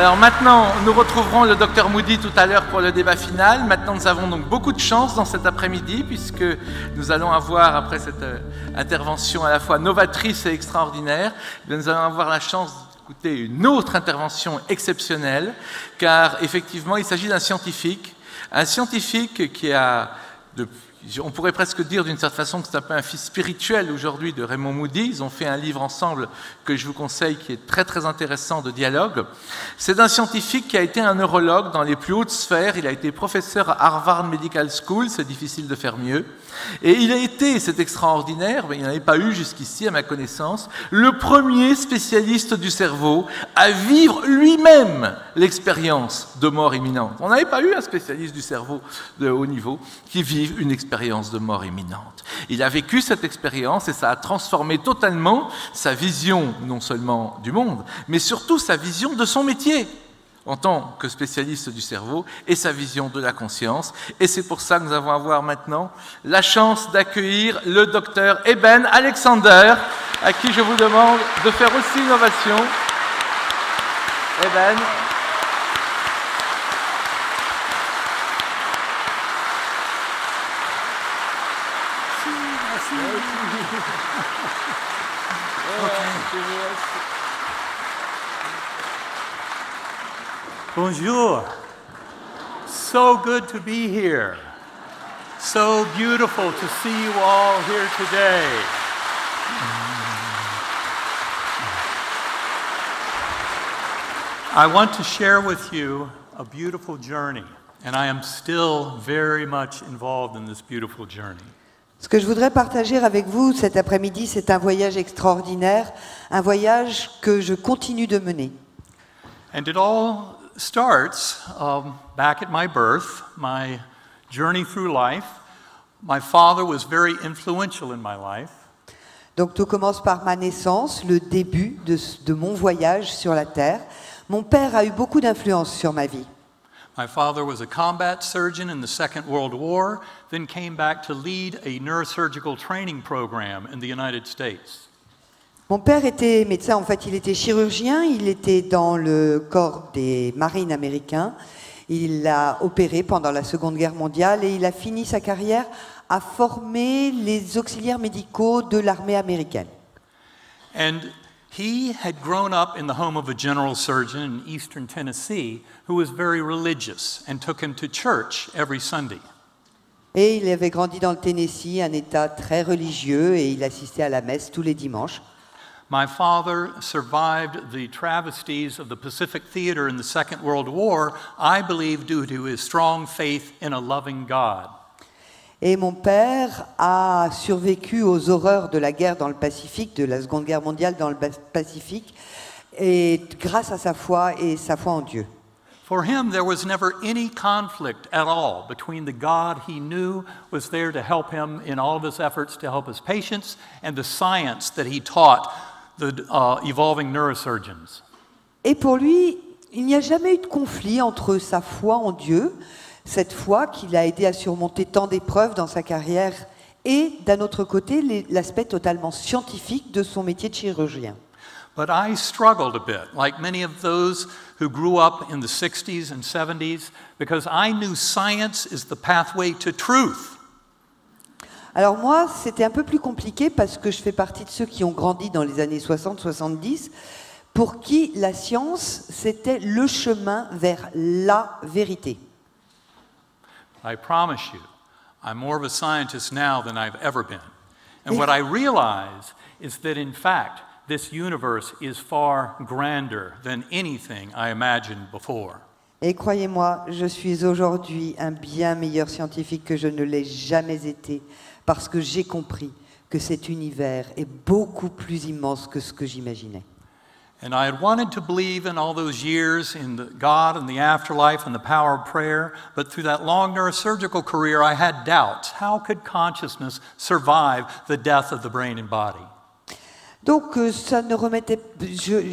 Alors maintenant, nous retrouverons le docteur Moody tout à l'heure pour le débat final. Maintenant, nous avons donc beaucoup de chance dans cet après-midi puisque nous allons avoir, après cette euh, intervention à la fois novatrice et extraordinaire, eh nous allons avoir la chance d'écouter une autre intervention exceptionnelle car effectivement, il s'agit d'un scientifique, un scientifique qui a on pourrait presque dire d'une certaine façon que c'est un peu un fils spirituel aujourd'hui de Raymond Moody. Ils ont fait un livre ensemble que je vous conseille qui est très très intéressant de dialogue. C'est un scientifique qui a été un neurologue dans les plus hautes sphères. Il a été professeur à Harvard Medical School, c'est difficile de faire mieux. Et il a été, c'est extraordinaire, mais il n'y en avait pas eu jusqu'ici à ma connaissance, le premier spécialiste du cerveau à vivre lui-même l'expérience de mort imminente. On n'avait pas eu un spécialiste du cerveau de haut niveau qui vive une expérience de mort imminente. Il a vécu cette expérience et ça a transformé totalement sa vision non seulement du monde, mais surtout sa vision de son métier en tant que spécialiste du cerveau et sa vision de la conscience. Et c'est pour ça que nous avons à voir maintenant la chance d'accueillir le docteur Eben Alexander, à qui je vous demande de faire aussi une ovation. Eben. Bonjour. So good to be here. So beautiful to see you all here today. I want to share with you a beautiful journey, and I am still very much involved in this beautiful journey. Ce que je voudrais partager avec vous cet après-midi, c'est un voyage extraordinaire, un voyage que je continue de mener. And it all starts um, back at my birth, my journey through life. My father was very influential in my life. Donc tout commence par ma naissance, le début de, de mon voyage sur la Terre. Mon père a eu beaucoup d'influence sur ma vie. My father was a combat surgeon in the Second World War, then came back to lead a neurosurgical training program in the United States. Mon père était médecin, en fait, il était chirurgien, il était dans le corps des marines américains. Il a opéré pendant la Seconde Guerre mondiale et il a fini sa carrière à former les auxiliaires médicaux de l'armée américaine. And he had grown up in the home of a general surgeon in eastern Tennessee who was very religious and took him to church every Sunday. Et il avait grandi dans le Tennessee, un État très religieux, et il assistait à la messe tous les dimanches. My father survived the travesties of the Pacific Theater in the Second World War, I believe, due to his strong faith in a loving God. Et mon père a survécu aux horreurs de la guerre dans le Pacifique, de la Seconde Guerre mondiale dans le Pacifique, et grâce à sa foi et sa foi en Dieu. For him, there was never any conflict at all between the God he knew was there to help him in all of his efforts to help his patients and the science that he taught the uh, evolving neurosurgeons. Et pour lui, il n'y a jamais eu de conflit entre sa foi en Dieu, cette foi qui l'a aidé à surmonter tant d'épreuves dans sa carrière, et d'un autre côté, l'aspect totalement scientifique de son métier de chirurgien. But I struggled a bit, like many of those who grew up in the 60s and 70s, because I knew science is the pathway to truth. Alors moi, c'était un peu plus compliqué parce que je fais partie de ceux qui ont grandi dans les années 60-70, pour qui la science, c'était le chemin vers la vérité. I promise you, I'm more of a scientist now than I've ever been. And what I realize is that, in fact, this universe is far grander than anything I imagined before. Et croyez-moi, je suis aujourd'hui un bien meilleur scientifique que je ne l'ai jamais été, parce que j'ai compris que cet univers est beaucoup plus immense que ce que j'imaginais. And I had wanted to believe in all those years in the God and the afterlife and the power of prayer, but through that long neurosurgical career, I had doubts. How could consciousness survive the death of the brain and body? Donc euh, ça ne remettait,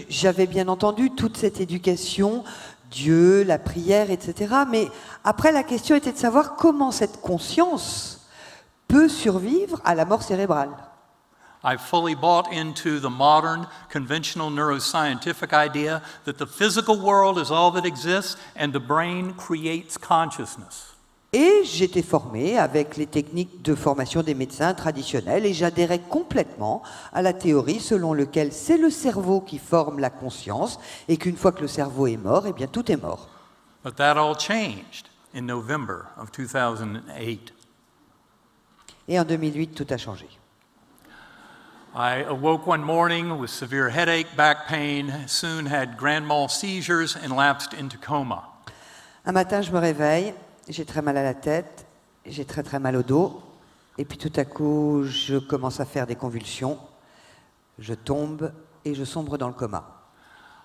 j'avais bien entendu toute cette éducation, Dieu, la prière, etc. Mais après la question était de savoir comment cette conscience peut survivre à la mort cérébrale. I fully bought into the modern, conventional neuroscientific idea that the physical world is all that exists and the brain creates consciousness. Et j'étais formé avec les techniques de formation des médecins traditionnels et j'adhérais complètement à la théorie selon laquelle c'est le cerveau qui forme la conscience et qu'une fois que le cerveau est mort, eh bien tout est mort. But that all changed in November of 2008. Et en 2008, tout a changé. I awoke one morning with severe headache, back pain, soon had grand mal seizures, and lapsed into coma. Un matin, je me réveille, j'ai très mal à la tête, j'ai très très mal au dos, et puis tout à coup, je commence à faire des convulsions, je tombe et je sombre dans le coma.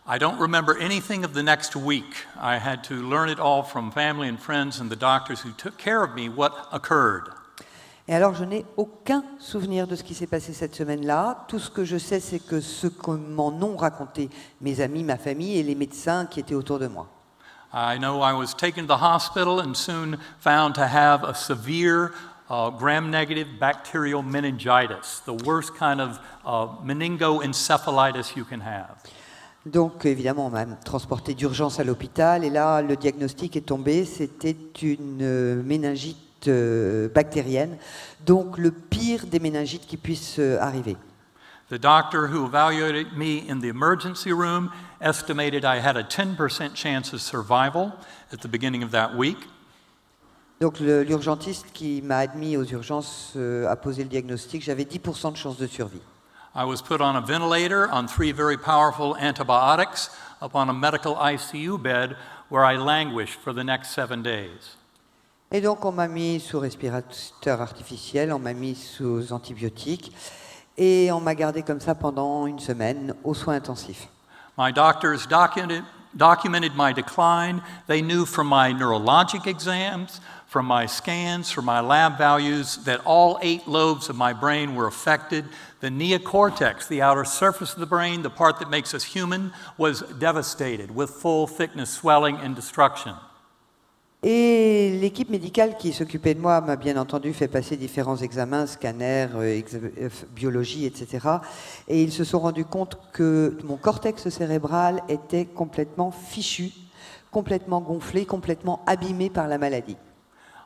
I don't remember anything of the next week. I had to learn it all from family and friends and the doctors who took care of me what occurred. Et alors, je n'ai aucun souvenir de ce qui s'est passé cette semaine-là. Tout ce que je sais, c'est que ce que m'en ont raconté mes amis, ma famille et les médecins qui étaient autour de moi. I know I was taken to the hospital and soon found to have a severe uh, gram negative bacterial meningitis, the worst kind of uh, meningoencephalitis you can have. Donc, évidemment, on m'a transporté d'urgence à l'hôpital et là, le diagnostic est tombé. C'était une euh, méningite euh, bactérienne, donc le pire des méningites qui puisse euh, arriver. The doctor who evaluated me in the emergency room estimated I had a 10% chance of survival at the beginning of that week. Donc, l'urgentiste qui m'a admis aux urgences euh, a posé le diagnostic. J'avais 10% de chance de survie. I was put on a ventilator on three very powerful antibiotics upon a medical ICU bed where I languished for the next seven days. Et donc, on m'a mis sous respirateur artificiel, on m'a mis sous antibiotiques et on m'a gardé comme ça pendant une semaine aux soins intensifs. My doctors documented, documented my decline. They knew from my neurologic exams, from my scans, from my lab values, that all eight lobes of my brain were affected. The neocortex, the outer surface of the brain, the part that makes us human, was devastated with full thickness swelling and destruction. Et l'équipe médicale qui s'occupait de moi m'a bien entendu fait passer différents examens, scanners, euh, ex- euh, biologie, etc. Et ils se sont rendus compte que mon cortex cérébral était complètement fichu, complètement gonflé, complètement abîmé par la maladie.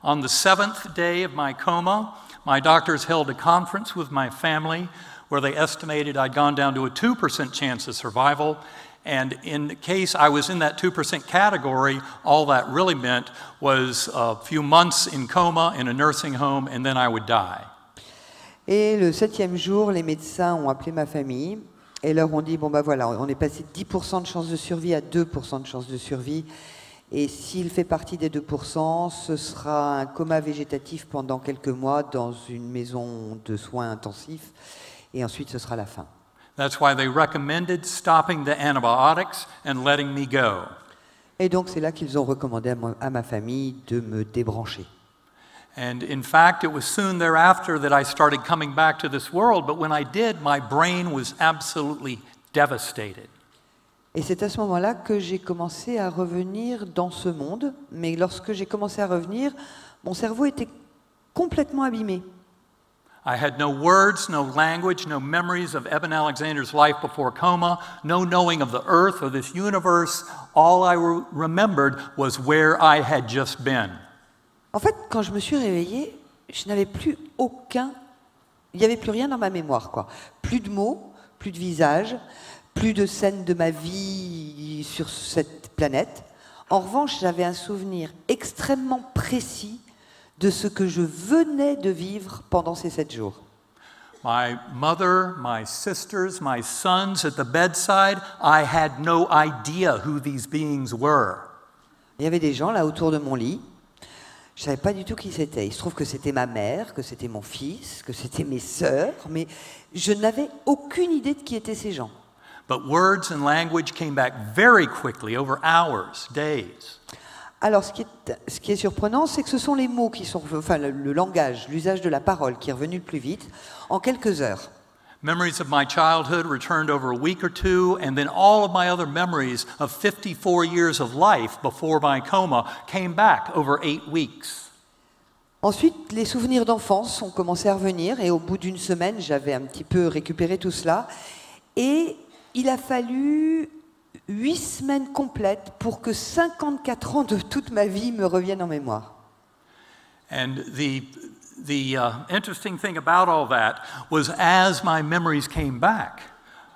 On the seventh day of my coma, my doctors held a conference with my family where they estimated I'd gone down to a 2% chance of survival. And in case I was in that 2% category, all that really meant was a few months in coma in a nursing home, and then I would die. Et le septième jour, les médecins ont appelé ma famille et leur ont dit, bon ben voilà, on est passé de 10% de chance de survie à 2% de chance de survie. Et s'il fait partie des 2%, ce sera un coma végétatif pendant quelques mois dans une maison de soins intensifs. Et ensuite, ce sera la fin. That's why they recommended stopping the antibiotics and letting me go. Et donc, c'est là qu'ils ont recommandé à, ma famille de me débrancher. And in fact, it was soon thereafter that I started coming back to this world, but when I did, my brain was absolutely devastated. Et c'est à ce moment-là que j'ai commencé à revenir dans ce monde. Mais lorsque j'ai commencé à revenir, mon cerveau était complètement abîmé. I had no words, no language, no memories of Eben Alexander's life before coma, no knowing of the earth or this universe. All I re- remembered was where I had just been. En fait, quand je me suis réveillée, je n'avais plus aucun. Il n'y avait plus rien dans ma mémoire, quoi. Plus de mots, plus de visage, plus de scènes de ma vie sur cette planète. En revanche, j'avais un souvenir extrêmement précis de ce que je venais de vivre pendant ces sept jours. My mother, my sisters, my sons at the bedside, I had no idea who these beings were. Il y avait des gens là autour de mon lit. Je savais pas du tout qui c'était. Il se trouve que c'était ma mère, que c'était mon fils, que c'était mes sœurs, mais je n'avais aucune idée de qui étaient ces gens. But words and language came back very quickly over hours, days. Alors, ce qui est, ce qui est surprenant, c'est que ce sont les mots qui sont, enfin, le, le langage, l'usage de la parole qui est revenu le plus vite, en quelques heures. Memories of my childhood returned over a week or two, and then all of my other memories of 54 years of life before my coma came back over eight weeks. Ensuite, les souvenirs d'enfance ont commencé à revenir et au bout d'une semaine, j'avais un petit peu récupéré tout cela. Et il a fallu huit semaines complètes pour que 54 ans de toute ma vie me reviennent en mémoire. And the, the uh, interesting thing about all that was as my memories came back,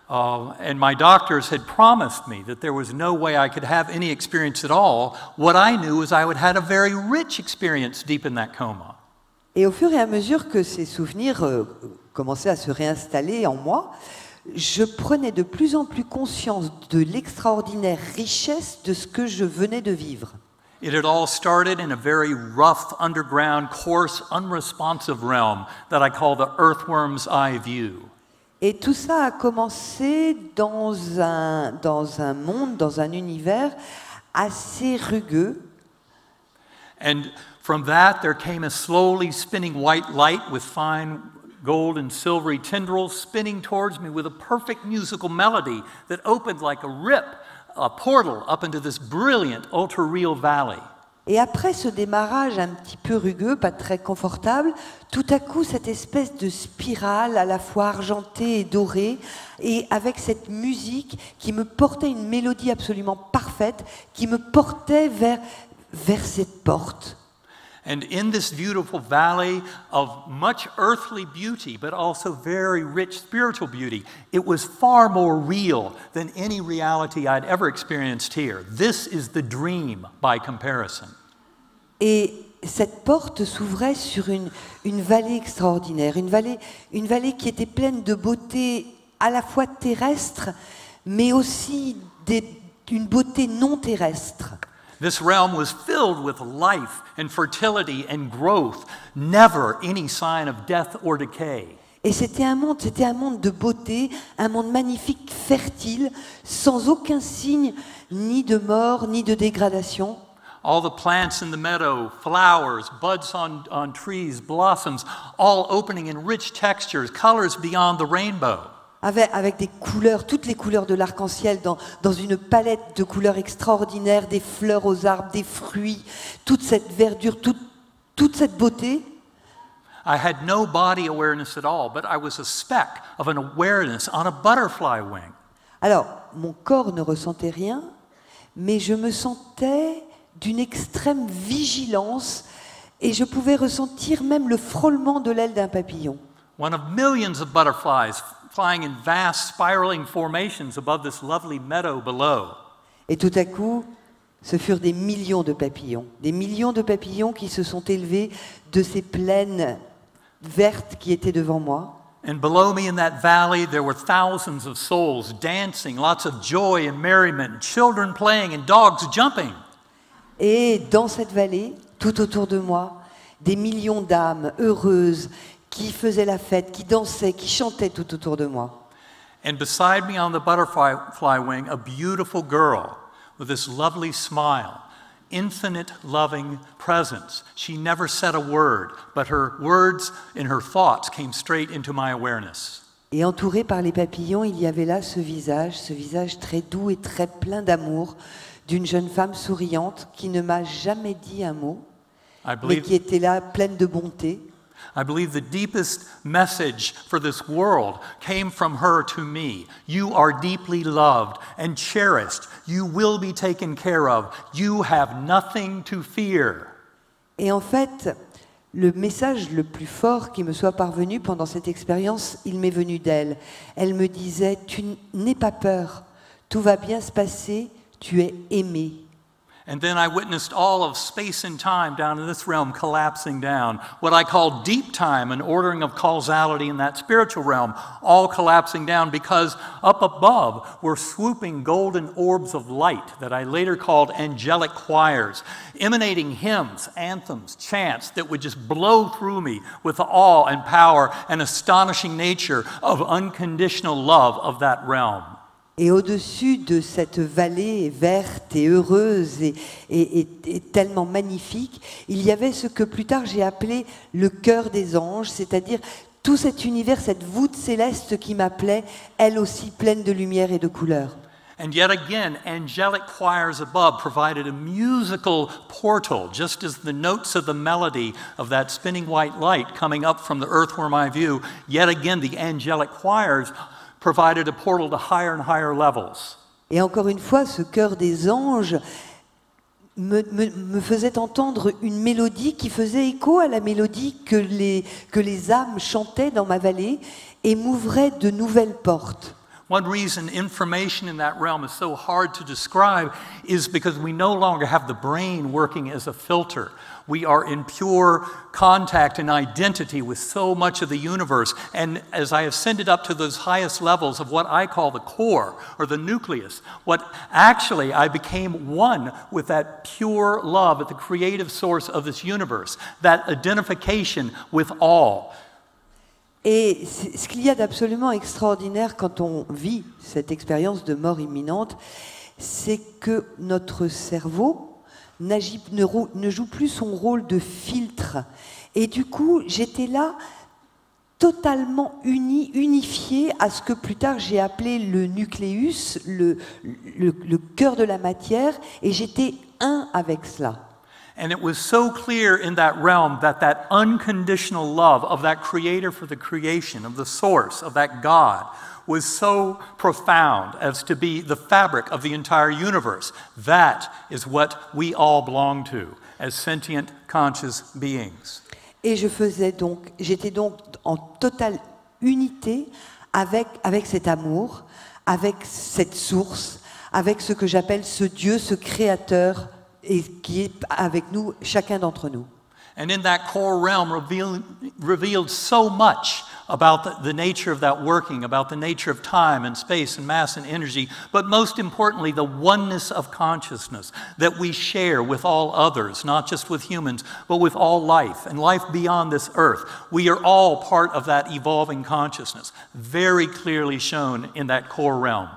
uh, and my doctors had promised me that there was no way I could have any experience at all, what I knew was I would had a very rich experience deep in that coma. Et au fur et à mesure que ces souvenirs euh, commençaient à se réinstaller en moi, je prenais de plus en plus conscience de l'extraordinaire richesse de ce que je venais de vivre. It had all started in a very rough, underground, coarse, unresponsive realm that I call the earthworm's eye view. Et tout ça a commencé dans un, dans un monde, dans un univers assez rugueux. And from that, there came a slowly spinning white light with fine gold and silvery tendrils spinning towards me with a perfect musical melody that opened like a rip, a portal up into this brilliant, ultra real valley. Et après ce démarrage un petit peu rugueux, pas très confortable, tout à coup cette espèce de spirale à la fois argentée et dorée, et avec cette musique qui me portait une mélodie absolument parfaite, qui me portait vers, vers cette porte. And in this beautiful valley of much earthly beauty, but also very rich spiritual beauty, it was far more real than any reality I'd ever experienced here. This is the dream by comparison. Et cette porte s'ouvrait sur une, une vallée extraordinaire, une vallée, une vallée qui était pleine de beauté à la fois terrestre, mais aussi d'une beauté non terrestre. This realm was filled with life and fertility and growth, never any sign of death or decay. Et c'était un monde, c'était un monde de beauté, un monde magnifique, fertile, sans aucun signe ni de mort ni de dégradation. All the plants in the meadow, flowers, buds on, on trees, blossoms, all opening in rich textures, colors beyond the rainbow. Avec, avec des couleurs, toutes les couleurs de l'arc-en-ciel, dans, dans une palette de couleurs extraordinaires, des fleurs aux arbres, des fruits, toute cette verdure, toute, toute cette beauté. I had no body awareness at all, but I was a speck of an awareness on a butterfly wing. Alors, mon corps ne ressentait rien, mais je me sentais d'une extrême vigilance et je pouvais ressentir même le frôlement de l'aile d'un papillon. One of millions of butterflies flying in vast spiraling formations above this lovely meadow below. Et tout à coup, ce furent des millions de papillons, des millions de papillons qui se sont élevés de ces plaines vertes qui étaient devant moi. And below me in that valley, there were thousands of souls dancing, lots of joy and merriment, children playing, and dogs jumping. Et dans cette vallée, tout autour de moi, des millions d'âmes heureuses qui faisaient la fête, qui dansaient, qui chantaient tout autour de moi. And beside me on the butterfly fly wing, a beautiful girl with this lovely smile, infinite loving presence. She never said a word, but her words and her thoughts came straight into my awareness. Et entouré par les papillons, il y avait là ce visage, ce visage très doux et très plein d'amour d'une jeune femme souriante qui ne m'a jamais dit un mot, I mais qui était là pleine de bonté. I believe the deepest message for this world came from her to me. You are deeply loved and cherished. You will be taken care of. You have nothing to fear. Et en fait, le message le plus fort qui me soit parvenu pendant cette expérience, il m'est venu d'elle. Elle me disait, tu n'aie pas peur, tout va bien se passer, tu es aimé. And then I witnessed all of space and time down in this realm collapsing down. What I call deep time, an ordering of causality in that spiritual realm, all collapsing down because up above were swooping golden orbs of light that I later called angelic choirs, emanating hymns, anthems, chants that would just blow through me with the awe and power and astonishing nature of unconditional love of that realm. Et au-dessus de cette vallée verte et heureuse et, et- et- et tellement magnifique, il y avait ce que plus tard j'ai appelé le cœur des anges, c'est-à-dire tout cet univers, cette voûte céleste qui m'appelait, elle aussi pleine de lumière et de couleurs. And yet again, angelic choirs above provided a musical portal, just as the notes of the melody of that spinning white light coming up from the earthworm eye view, yet again, the angelic choirs provided a portal to higher and higher levels. Et encore une fois, ce chœur des anges me, me- me faisait entendre une mélodie qui faisait écho à la mélodie que les, que les âmes chantaient dans ma vallée et m'ouvrait de nouvelles portes. One reason information in that realm is so hard to describe is because we no longer have the brain working as a filter. We are in pure contact and identity with so much of the universe. And as I ascended up to those highest levels of what I call the core or the nucleus, what actually I became one with that pure love at the creative source of this universe, that identification with all. Et ce qu'il y a d'absolument extraordinaire quand on vit cette expérience de mort imminente, c'est que notre cerveau n'agit- ne, ne joue plus son rôle de filtre. Et du coup, j'étais là totalement uni, unifié à ce que plus tard j'ai appelé le nucléus, le, le, le cœur de la matière, et j'étais un avec cela. And it was so clear in that realm that that unconditional love of that creator for the creation, of the source, of that God, was so profound as to be the fabric of the entire universe. That is what we all belong to as sentient, conscious beings. Et je faisais donc, j'étais donc en totale unité avec, avec cet amour, avec cette source, avec ce que j'appelle ce Dieu, ce créateur, et qui est avec nous, chacun d'entre nous. And in that core realm reveal, revealed so much about the, the nature of that working, about the nature of time and space and mass and energy, but most importantly, the oneness of consciousness that we share with all others, not just with humans, but with all life and life beyond this earth. We are all part of that evolving consciousness, very clearly shown in that core realm.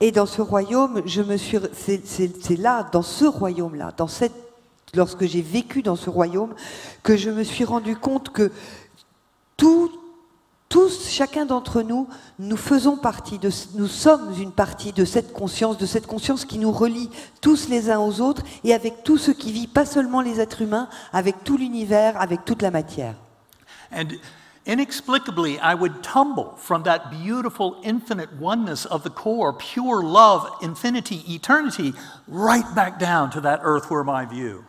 Et dans ce royaume, je me suis, c'est, là, dans ce royaume-là, dans cette, lorsque j'ai vécu dans ce royaume, que je me suis rendu compte que tout- tous, chacun d'entre nous, nous faisons partie de, nous sommes une partie de cette conscience, de cette conscience qui nous relie tous les uns aux autres et avec tout ce qui vit, pas seulement les êtres humains, avec tout l'univers, avec toute la matière. And inexplicably, I would tumble from that beautiful infinite oneness of the core, pure love, infinity, eternity, right back down to that view.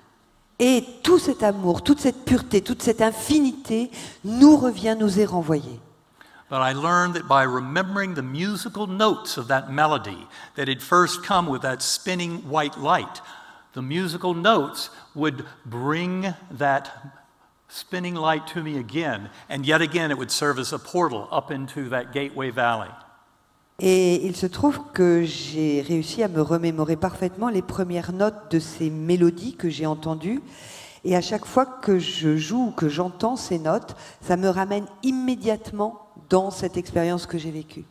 Et tout cet amour, toute cette pureté, toute cette infinité nous revient, nous est renvoyée. But I learned that by remembering the musical notes of that melody that had first come with that spinning white light, the musical notes would bring that spinning light to me again, and yet again it would serve as a portal up into that Gateway Valley. Et il se trouve que j'ai réussi à me remémorer parfaitement les premières notes de ces mélodies que j'ai entendues. Et à chaque fois que je joue ou que j'entends ces notes, ça me ramène immédiatement dans cette expérience que j'ai vécue.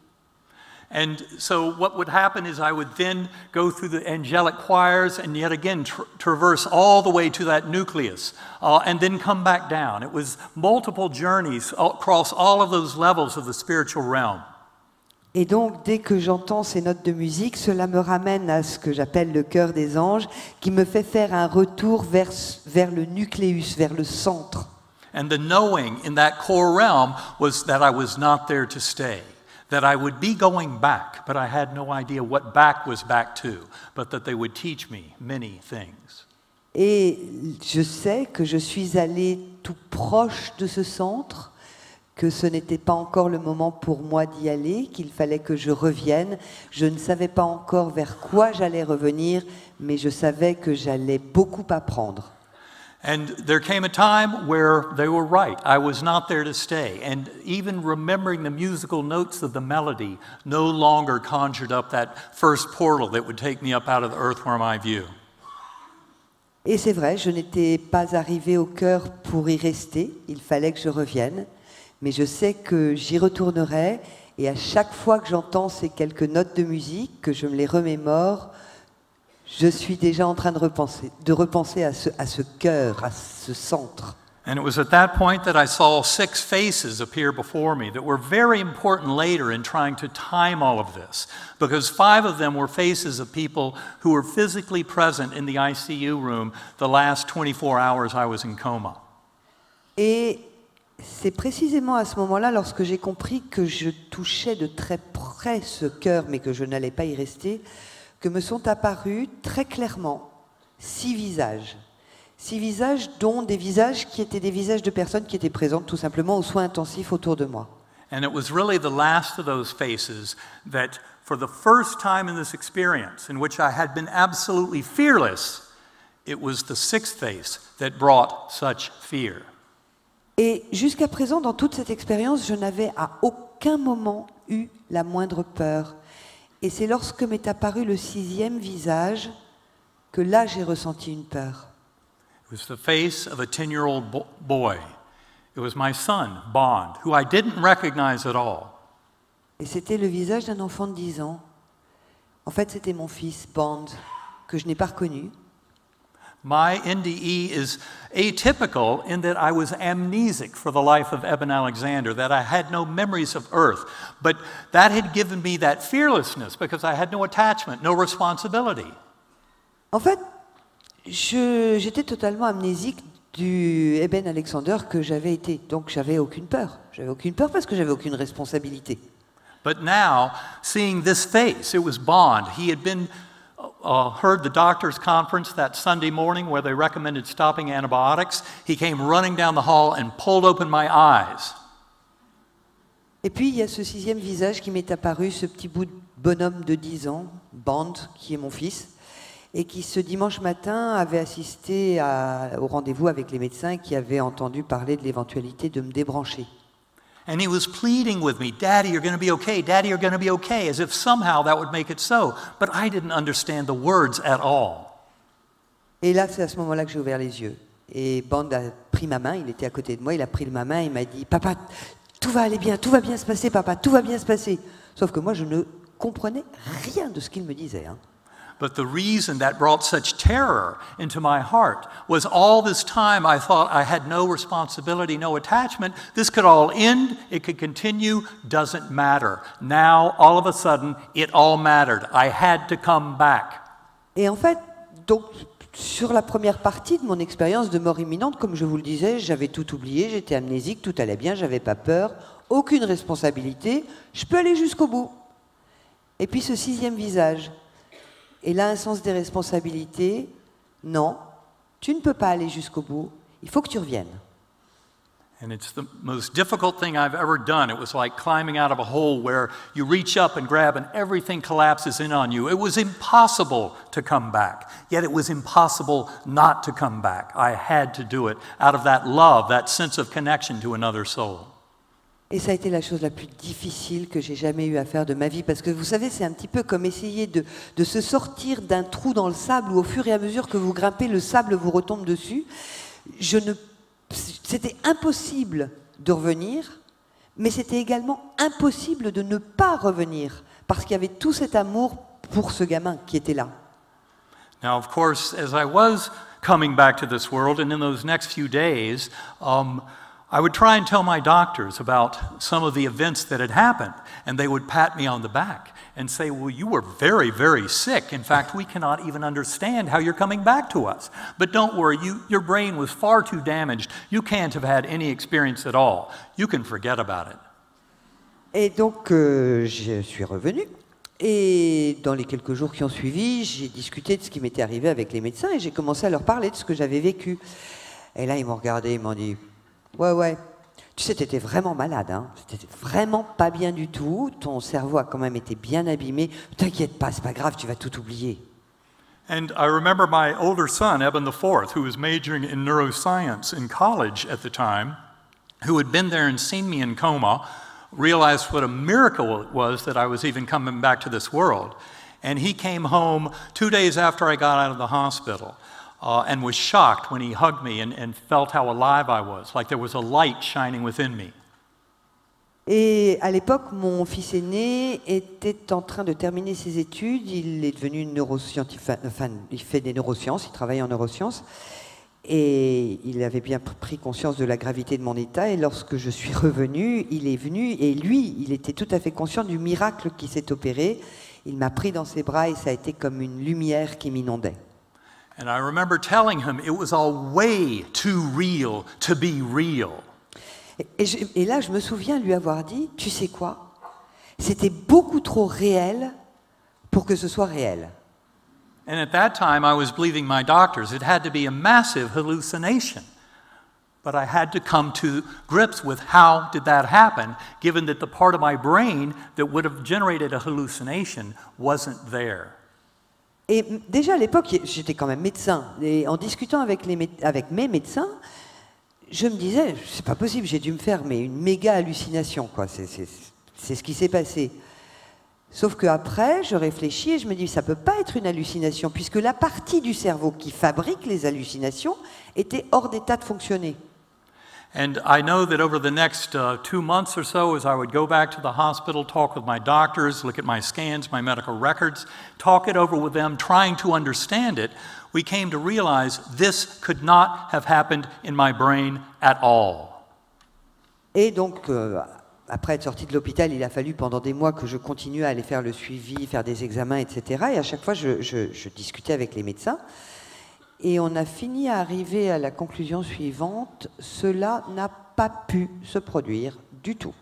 And so, what would happen is I would then go through the angelic choirs and yet again tra- traverse all the way to that nucleus uh, and then come back down. It was multiple journeys across all of those levels of the spiritual realm. Et donc, dès que j'entends ces notes de musique, cela me ramène à ce que j'appelle le cœur des anges, qui me fait faire un retour vers, vers le nucléus, vers le centre. And the knowing in that core realm was that I was not there to stay, that I would be going back, but I had no idea what back was back to, but that they would teach me many things. Et je sais que je suis allé tout proche de ce centre, que ce n'était pas encore le moment pour moi d'y aller, qu'il fallait que je revienne. Je ne savais pas encore vers quoi j'allais revenir, mais je savais que j'allais beaucoup apprendre. And there came a time where they were right. I was not there to stay. And even remembering the musical notes of the melody no longer conjured up that first portal that would take me up out of the earthworm eye view. Et c'est vrai, je n'étais pas arrivée au cœur pour y rester, il fallait que je revienne, mais je sais que j'y retournerai, et à chaque fois que j'entends ces quelques notes de musique, que je me les remémore, je suis déjà en train de repenser, de repenser à ce, à ce cœur, à ce centre. And it was at that point that I saw six faces appear before me that were very important later in trying to time all of this, because five of them were faces of people who were physically present in the ICU room the last 24 hours I was in coma. Et c'est précisément à ce moment-là, lorsque j'ai compris que je touchais de très près ce cœur, mais que je n'allais pas y rester, que me sont apparus très clairement six visages. Six visages, dont des visages qui étaient des visages de personnes qui étaient présentes tout simplement aux soins intensifs autour de moi. And it was really the last of those faces that, for the first time in this experience, in which I had been absolutely fearless, it was the sixth face that brought such fear. Et jusqu'à présent, dans toute cette expérience, je n'avais à aucun moment eu la moindre peur. Et c'est lorsque m'est apparu le sixième visage que là j'ai ressenti une peur. It was the face of a 10 year old bo- boy. It was my son, Bond, who I didn't recognize at all. Et c'était le visage d'un enfant de 10 ans. En fait, c'était mon fils, Bond, que je n'ai pas reconnu. My NDE is atypical in that I was amnesic for the life of Eben Alexander, that I had no memories of Earth. But that had given me that fearlessness because I had no attachment, no responsibility. En fait, j'étais totalement amnésique du Eben Alexander que j'avais été. Donc j'avais aucune peur. J'avais aucune peur parce que j'avais aucune responsabilité. But now, seeing this face, it was Bond. He had been, uh, heard the doctor's conference that Sunday morning where they recommended stopping antibiotics. He came running down the hall and pulled open my eyes. Et puis il y a ce sixième visage qui m'est apparu, ce petit bout de bonhomme de 10 ans, Band, qui est mon fils, et qui ce dimanche matin avait assisté à- au rendez-vous avec les médecins qui avaient entendu parler de l'éventualité de me débrancher. And he was pleading with me, Daddy, you're going to be okay. Daddy, you're going to be okay, as if somehow that would make it so. But I didn't understand the words at all. Et là, c'est à ce moment-là que j'ai ouvert les yeux. Et Band a pris ma main, il était à côté de moi, il a pris ma main et m'a dit Papa, tout va aller bien, tout va bien se passer, papa, tout va bien se passer. Sauf que moi, je ne comprenais rien de ce qu'il me disait. hein. But the reason that brought such terror into my heart was all this time I thought I had no responsibility, no attachment. This could all end, it could continue, doesn't matter. Now, all of a sudden, it all mattered. I had to come back. Et en fait, donc, sur la première partie de mon expérience de mort imminente, comme je vous le disais, j'avais tout oublié, j'étais amnésique, tout allait bien, j'avais pas peur, aucune responsabilité, je peux aller jusqu'au bout. Et puis ce sixième visage, et là un sens des responsabilités, non, tu ne peux pas aller jusqu'au bout, il faut que tu reviennes. And it's the most difficult thing I've ever done. It was like climbing out of a hole where you reach up and grab and everything collapses in on you. It was impossible to come back. Yet it was impossible not to come back. I had to do it out of that love, that sense of connection to another soul. Et ça a été la chose la plus difficile que j'ai jamais eu à faire de ma vie, parce que vous savez, c'est un petit peu comme essayer de, se sortir d'un trou dans le sable où au fur et à mesure que vous grimpez, le sable vous retombe dessus. Je ne, c'était impossible de revenir, mais c'était également impossible de ne pas revenir, parce qu'il y avait tout cet amour pour ce gamin qui était là. Now, of course, as I was coming back to this world, and in those next few days, um, I would try and tell my doctors about some of the events that had happened, and they would pat me on the back and say, Well, you were very, very sick. In fact, we cannot even understand how you're coming back to us. But don't worry, you, your brain was far too damaged. You can't have had any experience at all. You can forget about it. Et donc, euh, je suis revenu. Et dans les quelques jours qui ont suivi, j'ai discuté de ce qui m'était arrivé avec les médecins et j'ai commencé à leur parler de ce que j'avais vécu. Et là, ils m'ont regardé, ils m'ont dit Ouais, ouais, tu sais, t'étais vraiment malade, hein. T'étais vraiment pas bien du tout. Ton cerveau a quand même été bien abîmé. T'inquiète pas, c'est pas grave, tu vas tout oublier. And I remember my older son, Eben IV, who was majoring in neuroscience in college at the time, who had been there and seen me in coma, realized what a miracle it was that I was even coming back to this world. And he came home two days after I got out of the hospital uh, and was shocked when he hugged me and, and felt how alive I was, like there was a light shining within me. Et à l'époque, mon fils aîné était en train de terminer ses études. Il est devenu neuroscientifique, enfin, il fait des neurosciences, il travaille en neurosciences. Et il avait bien pris conscience de la gravité de mon état. Et lorsque je suis revenue, il est venu. Et lui, il était tout à fait conscient du miracle qui s'est opéré. Il m'a pris dans ses bras et ça a été comme une lumière qui m'inondait. And I remember telling him it was all way too real to be real. Et, je- et là, je me souviens lui avoir dit, tu sais quoi C'était beaucoup trop réel pour que ce soit réel. And at that time, I was believing my doctors. It had to be a massive hallucination. But I had to come to grips with how did that happen, given that the part of my brain that would have generated a hallucination wasn't there. Et déjà à l'époque, j'étais quand même médecin. Et en discutant avec, mes médecins, je me disais, c'est pas possible, j'ai dû me faire une méga hallucination. quoi. C'est ce qui s'est passé. Sauf qu'après, je réfléchis et je me dis, ça peut pas être une hallucination, puisque la partie du cerveau qui fabrique les hallucinations était hors d'état de fonctionner. And I know that over the next uh, two months or so, as I would go back to the hospital, talk with my doctors, look at my scans, my medical records, talk it over with them, trying to understand it, we came to realize this could not have happened in my brain at all. Et donc, euh, après être sorti de l'hôpital, il a fallu pendant des mois que je continue à aller faire le suivi, faire des examens, etc. Et à chaque fois, je, discutais avec les médecins. Et on a fini à arriver à la conclusion suivante, cela n'a pas pu se produire du tout.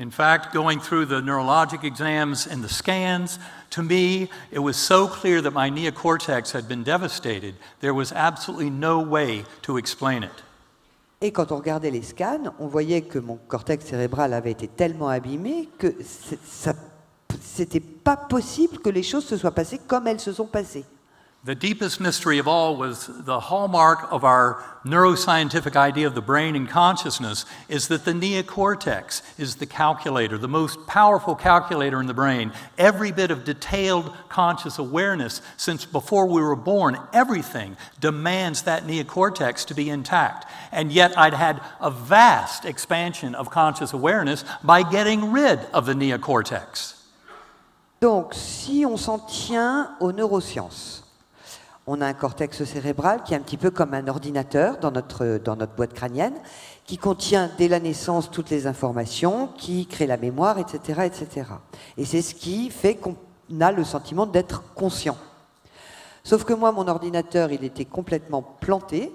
In fact, going through the neurologic exams and the scans, to me, it was so clear that my neocortex had been devastated, there was absolutely no way to explain it. Et quand on regardait les scans, on voyait que mon cortex cérébral avait été tellement abîmé que c'était pas possible que les choses se soient passées comme elles se sont passées. The deepest mystery of all was the hallmark of our neuroscientific idea of the brain and consciousness is that the neocortex is the calculator, the most powerful calculator in the brain. Every bit of detailed conscious awareness since before we were born, everything demands that neocortex to be intact. And yet I'd had a vast expansion of conscious awareness by getting rid of the neocortex. Donc, si on s'en tient aux neurosciences, on a un cortex cérébral qui est un petit peu comme un ordinateur dans notre, dans notre boîte crânienne, qui contient dès la naissance toutes les informations, qui crée la mémoire, etc. etc. Et c'est ce qui fait qu'on a le sentiment d'être conscient. Sauf que moi, mon ordinateur, il était complètement planté,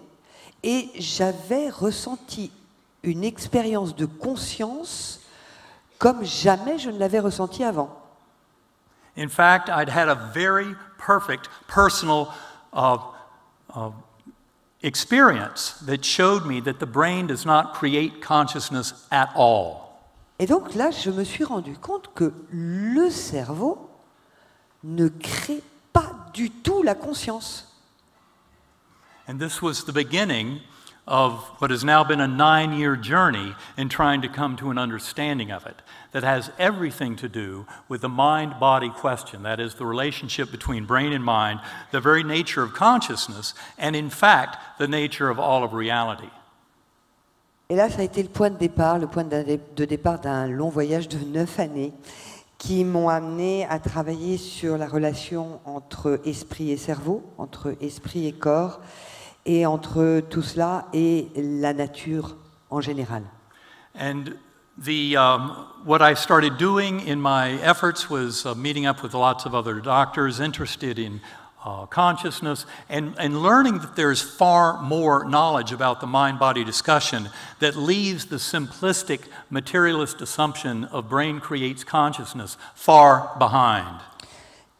et j'avais ressenti une expérience de conscience comme jamais je ne l'avais ressenti avant. Uh, uh, experience that showed me that the brain does not create consciousness at all. Et donc là, je me suis rendu compte que le cerveau ne crée pas du tout la conscience. And this was the beginning of what has now been a nine year journey in trying to come to an understanding of it that has everything to do with the mind body question. That is, the relationship between brain and mind, the very nature of consciousness, and in fact, the nature of all of reality. Et là, ça a été le point de départ, le point de départ d'un long voyage de neuf années qui m'ont amené à travailler sur la relation entre esprit et cerveau, entre esprit et corps, et entre tout cela et la nature en général. And the, um, what I started doing in my efforts was uh, meeting up with lots of other doctors interested in uh, consciousness and, and learning that there's far more knowledge about the mind body discussion that leaves the simplistic materialist assumption of brain creates consciousness far behind.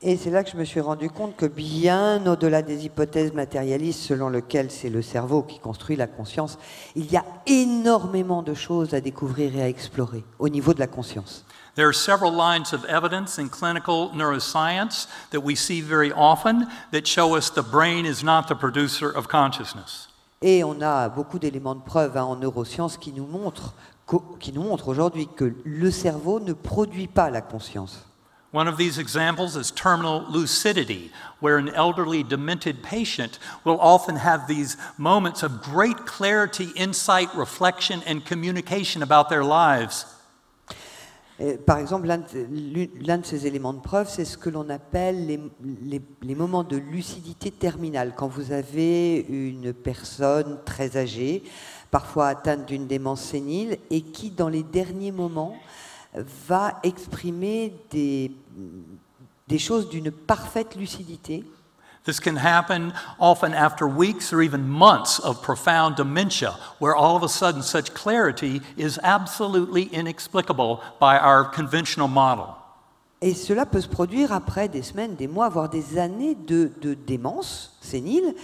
Et c'est là que je me suis rendu compte que bien au-delà des hypothèses matérialistes selon lesquelles c'est le cerveau qui construit la conscience, il y a énormément de choses à découvrir et à explorer au niveau de la conscience. There are several lines of evidence in clinical neuroscience that we see very often that show us the brain is not the producer of consciousness. Et on a beaucoup d'éléments de preuve hein, en neurosciences qui nous montrent qui nous montrent aujourd'hui que le cerveau ne produit pas la conscience. One of these examples is terminal lucidity, where an elderly demented patient will often have these moments of great clarity, insight, reflection, and communication about their lives. Par exemple, l'un de, l'une- l'un de ces éléments de preuve, c'est ce que l'on appelle les, les- les moments de lucidité terminale. Quand vous avez une personne très âgée, parfois atteinte d'une démence sénile, et qui, dans les derniers moments, va exprimer des, des choses d'une parfaite lucidité. This can happen often after weeks or even months of profound dementia, where all of a sudden such clarity is absolutely inexplicable by our conventional model. Et cela peut se produire après des semaines, des mois, voire des années de, démence sénile,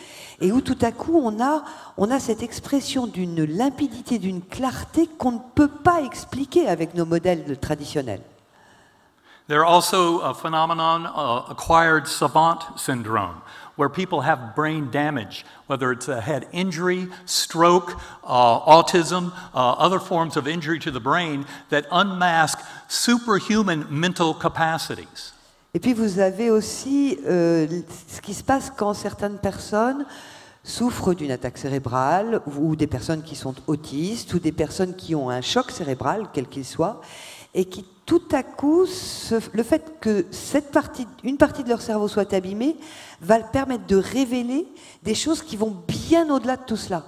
et où tout à coup on a, on a cette expression d'une limpidité, d'une clarté qu'on ne peut pas expliquer avec nos modèles traditionnels. There also a phenomenon, uh, acquired savant syndrome, where people have brain damage, whether it's a head injury, stroke, uh, autism, uh, other forms of injury to the brain that unmask superhuman mental capacities. Et puis vous avez aussi euh, ce qui se passe quand certaines personnes souffrent d'une attaque cérébrale, ou des personnes qui sont autistes, ou des personnes qui ont un choc cérébral, quel qu'il soit, et qui tout à coup, se- le fait que cette partie, une partie de leur cerveau soit abîmée, va permettre de révéler des choses qui vont bien au-delà de tout cela.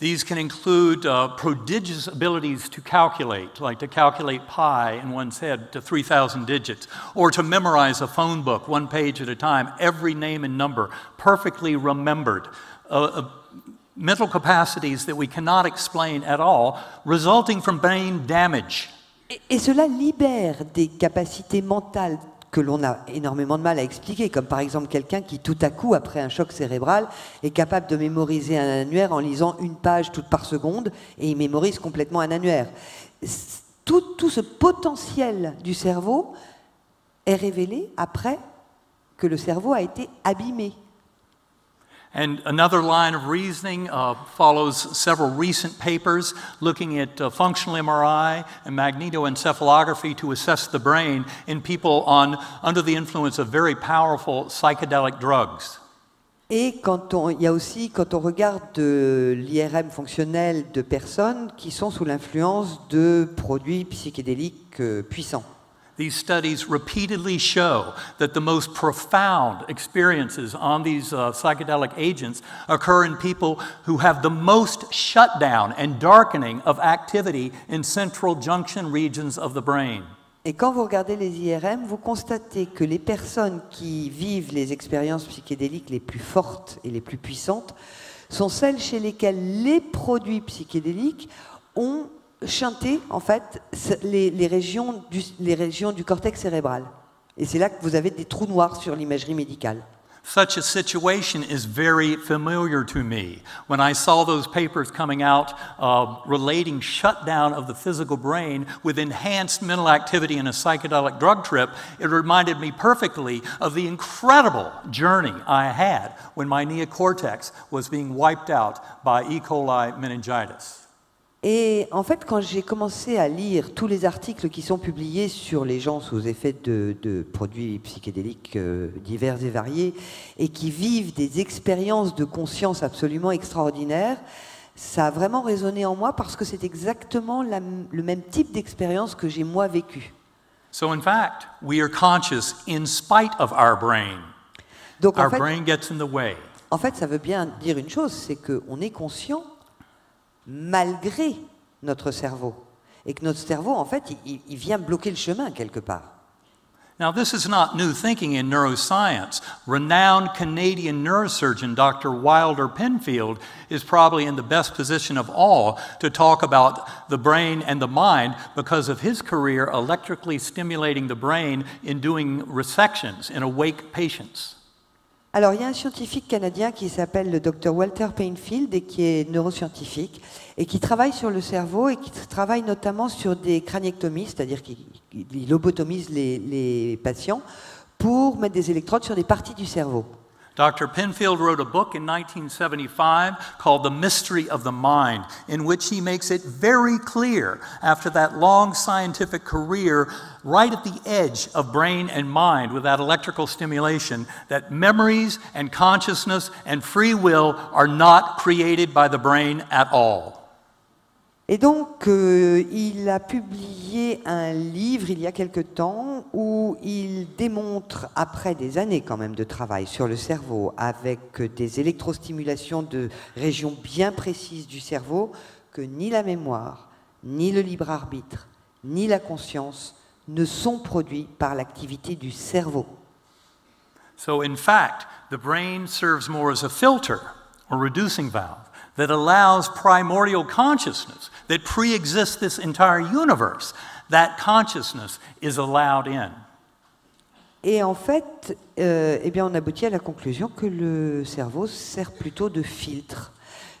These can include uh, prodigious abilities to calculate, like to calculate pi in one's head to 3,000 digits, or to memorize a phone book one page at a time, every name and number, perfectly remembered. Uh, uh, mental capacities that we cannot explain at all, resulting from brain damage. Et, cela libère des capacités mentales que l'on a énormément de mal à expliquer, comme par exemple quelqu'un qui tout à coup, après un choc cérébral, est capable de mémoriser un annuaire en lisant une page toute par seconde, et il mémorise complètement un annuaire. Tout, tout ce potentiel du cerveau est révélé après que le cerveau a été abîmé. And another line of reasoning uh, follows several recent papers looking at uh, functional MRI and magnetoencephalography to assess the brain in people on, under the influence of very powerful psychedelic drugs. Et quand on, il y a aussi, quand on regarde de l'IRM fonctionnel de personnes qui sont sous l'influence de produits psychédéliques euh, puissants. These studies repeatedly show that the most profound experiences on these uh, psychedelic agents occur in people who have the most shutdown and darkening of activity in central junction regions of the brain. Et quand vous regardez les IRM, vous constatez que les personnes qui vivent les expériences psychédéliques les plus fortes et les plus puissantes sont celles chez lesquelles les produits psychédéliques ont chanté en fait les, les régions, du, les régions du cortex cérébral. Et c'est là que vous avez des trous noirs sur l'imagerie médicale. Such a situation is very familiar to me. When I saw those papers coming out uh, relating shutdown of the physical brain with enhanced mental activity in a psychedelic drug trip, it reminded me perfectly of the incredible journey I had when my neocortex was being wiped out by E. coli meningitis. Et en fait, quand j'ai commencé à lire tous les articles qui sont publiés sur les gens sous effet de, de produits psychédéliques euh, divers et variés et qui vivent des expériences de conscience absolument extraordinaires, ça a vraiment résonné en moi parce que c'est exactement la- le même type d'expérience que j'ai moi vécu. So, in fact, we are conscious in spite of our brain. Donc en Our fait, brain gets in the way. en fait, ça veut bien dire une chose, c'est qu'on est conscient malgré notre cerveau. Et que notre cerveau, en fait, il- il vient bloquer le chemin quelque part. Now, this is not new thinking in neuroscience. Renowned Canadian neurosurgeon Dr. Wilder Penfield is probably in the best position of all to talk about the brain and the mind because of his career electrically stimulating the brain in doing resections in awake patients. Alors, il y a un scientifique canadien qui s'appelle le Dr Walter Painfield et qui est neuroscientifique et qui travaille sur le cerveau et qui travaille notamment sur des craniectomies, c'est-à-dire qu'il il lobotomise les patients pour mettre des électrodes sur des parties du cerveau. Dr. Penfield wrote a book in 1975 called The Mystery of the Mind, in which he makes it very clear, after that long scientific career, right at the edge of brain and mind with that electrical stimulation, that memories and consciousness and free will are not created by the brain at all. Et donc, euh, il a publié un livre il y a quelque temps où il démontre, après des années quand même de travail sur le cerveau, avec des électrostimulations de régions bien précises du cerveau, que ni la mémoire, ni le libre arbitre, ni la conscience ne sont produits par l'activité du cerveau. So, in fact, the brain serves more as a filter or reducing valve that allows primordial consciousness that pre-exists this entire universe. That consciousness is allowed in. Et en fait, euh, eh bien, on aboutit à la conclusion que le cerveau sert plutôt de filtre,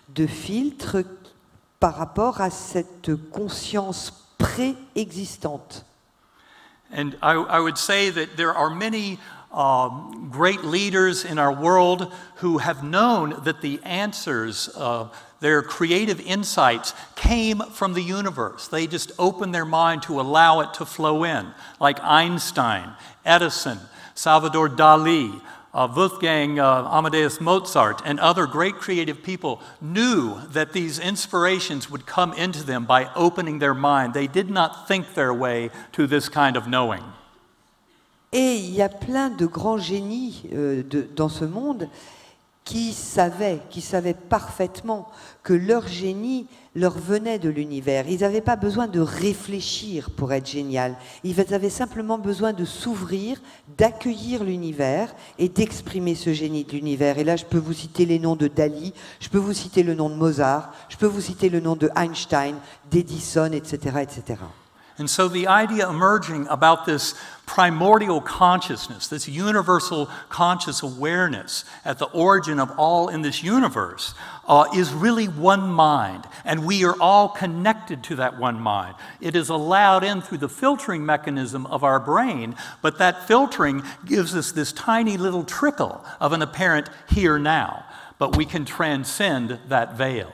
de filtre par rapport à cette conscience préexistante. And I, I would say that there are many um, great leaders in our world who have known that the answers, uh, their creative insights, came from the universe. They just opened their mind to allow it to flow in, like Einstein, Edison, Salvador Dali. Uh, Wolfgang uh, Amadeus Mozart and other great creative people knew that these inspirations would come into them by opening their mind. They did not think their way to this kind of knowing. Et il y a plein de grands génies euh, de- dans ce monde qui savaient, qui savaient parfaitement que leur génie leur venait de l'univers. Ils n'avaient pas besoin de réfléchir pour être génial. Ils avaient simplement besoin de s'ouvrir, d'accueillir l'univers et d'exprimer ce génie de l'univers. Et là, je peux vous citer les noms de Dali, je peux vous citer le nom de Mozart, je peux vous citer le nom de Einstein, d'Edison, etc., etc. And so the idea emerging about this primordial consciousness, this universal conscious awareness at the origin of all in this universe, uh, is really one mind. And we are all connected to that one mind. It is allowed in through the filtering mechanism of our brain, but that filtering gives us this tiny little trickle of an apparent here now. But we can transcend that veil.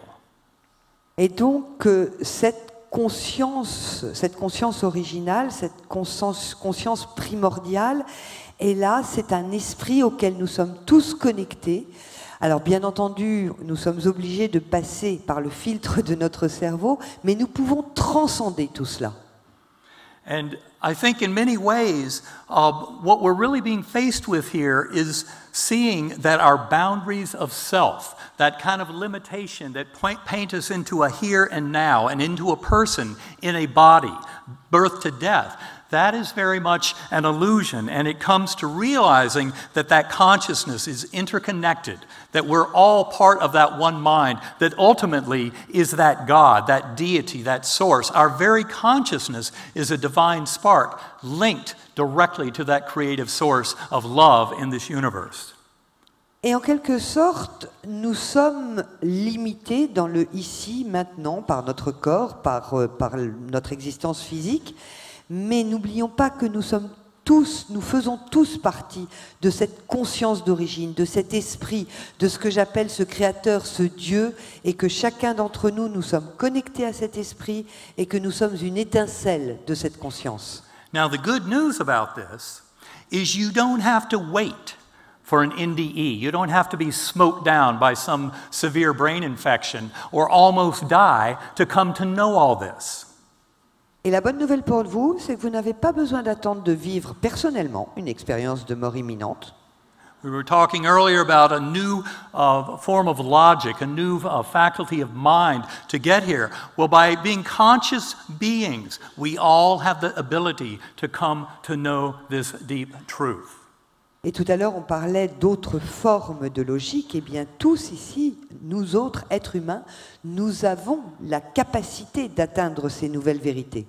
Et donc, cette conscience, cette conscience originale, cette conscience, conscience primordiale, est là, c'est un esprit auquel nous sommes tous connectés. Alors, bien entendu, nous sommes obligés de passer par le filtre de notre cerveau, mais nous pouvons transcender tout cela. And I think in many ways, uh, what we're really being faced with here is seeing that our boundaries of self, that kind of limitation that point, paint us into a here and now and into a person in a body, birth to death, that is very much an illusion. And it comes to realizing that that consciousness is interconnected, that we're all part of that one mind, that ultimately is that God, that deity, that source. Our very consciousness is a divine spark linked directly to that creative source of love in this universe. Et en quelque sorte, nous sommes limités dans le ici, maintenant, par notre corps, par, euh, par notre existence physique, mais n'oublions pas que nous sommes tous, nous faisons tous partie de cette conscience d'origine, de cet esprit, de ce que j'appelle ce créateur, ce Dieu, et que chacun d'entre nous, nous sommes connectés à cet esprit et que nous sommes une étincelle de cette conscience. Now, the good news about this is you don't have to wait for an NDE. You don't have to be smoked down by some severe brain infection or almost die to come to know all this. Et la bonne nouvelle pour vous, c'est que vous n'avez pas besoin d'attendre de vivre personnellement une expérience de mort imminente. We were talking earlier about a new uh, form of logic, a new uh, faculty of mind to get here. Well, by being conscious beings, we all have the ability to come to know this deep truth. Et tout à l'heure, on parlait d'autres formes de logique. Eh bien, tous ici, nous autres êtres humains, nous avons la capacité d'atteindre ces nouvelles vérités.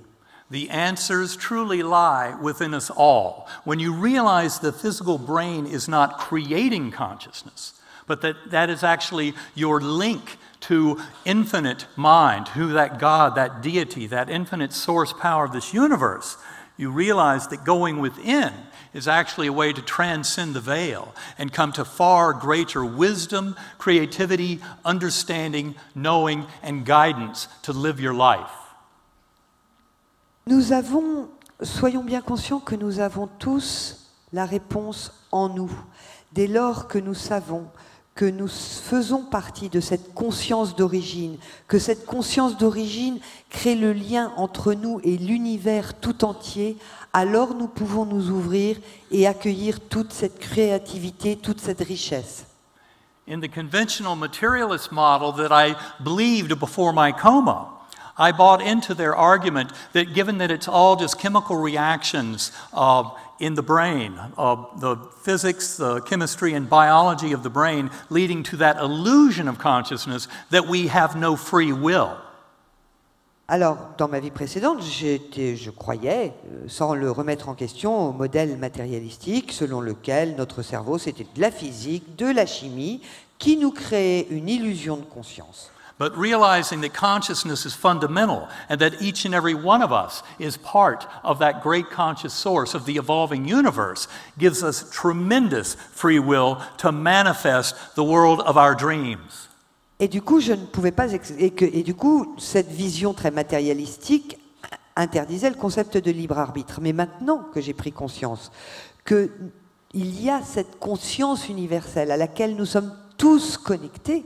The answers truly lie within us all. When you realize the physical brain is not creating consciousness, but that that is actually your link to infinite mind, who that God, that deity, that infinite source power of this universe, you realize that going within is actually a way to transcend the veil and come to far greater wisdom, creativity, understanding, knowing, and guidance to live your life. Nous avons, soyons bien conscients que nous avons tous la réponse en nous. Dès lors que nous savons que nous faisons partie de cette conscience d'origine, que cette conscience d'origine crée le lien entre nous et l'univers tout entier, alors nous pouvons nous ouvrir et accueillir toute cette créativité, toute cette richesse. In the conventional materialist model that I believed before my coma, I bought into their argument that given that it's all just chemical reactions uh, in the brain, uh, the physics, the chemistry, and biology of the brain leading to that illusion of consciousness, that we have no free will. Alors, dans ma vie précédente, j'étais- je croyais, euh, sans le remettre en question, au modèle matérialistique selon lequel notre cerveau, c'était de la physique, de la chimie, qui nous créait une illusion de conscience. But realizing that consciousness is fundamental and that each and every one of us is part of that great conscious source of the evolving universe gives us tremendous free will to manifest the world of our dreams. Et du coup, je ne pouvais pas. Et, que- et du coup, cette vision très matérialistique interdisait le concept de libre arbitre. Mais maintenant que j'ai pris conscience qu'il y a cette conscience universelle à laquelle nous sommes tous connectés,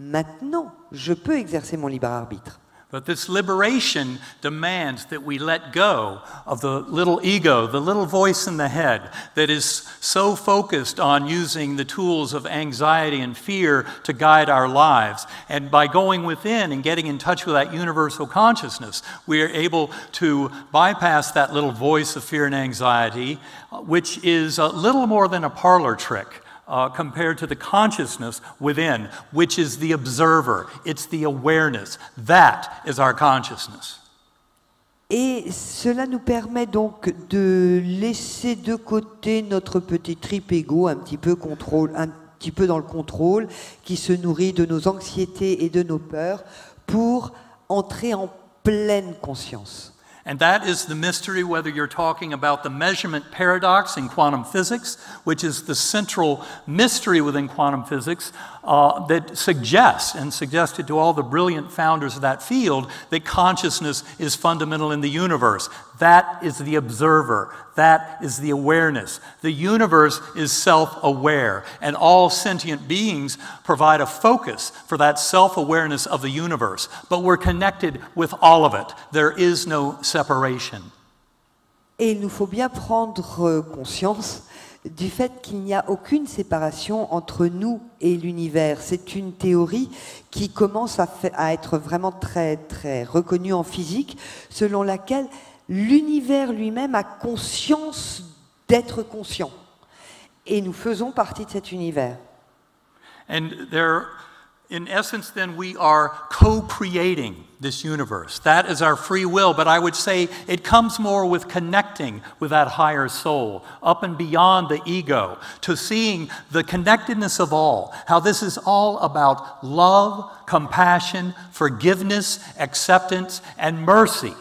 maintenant, je peux exercer mon libre arbitre. But this liberation demands that we let go of the little ego, the little voice in the head that is so focused on using the tools of anxiety and fear to guide our lives. And by going within and getting in touch with that universal consciousness, we are able to bypass that little voice of fear and anxiety, which is a little more than a parlor trick uh, compared to the consciousness within, which is the observer. It's the awareness. That is our consciousness. Et cela nous permet donc de laisser de côté notre petit trip égo, un petit peu contrôle, un petit peu dans le contrôle, qui se nourrit de nos anxiétés et de nos peurs, pour entrer en pleine conscience. And that is the mystery, whether you're talking about the measurement paradox in quantum physics, which is the central mystery within quantum physics uh, that suggests and suggested to all the brilliant founders of that field that consciousness is fundamental in the universe. That is the observer. That is the awareness. The universe is self aware, and all sentient beings provide a focus for that self awareness of the universe. But we're connected with all of it. There is no separation. Et il nous faut bien prendre conscience du fait qu'il n'y a aucune séparation entre nous et l'univers. C'est une théorie qui commence à, être vraiment très, très reconnue en physique, selon laquelle l'univers lui-même a conscience d'être conscient. Et nous faisons partie de cet univers. In essence, then we are co creating this universe. That is our free will, but I would say it comes more with connecting with that higher soul, up and beyond the ego, to seeing the connectedness of all, how this is all about love, compassion, forgiveness, acceptance, and mercy.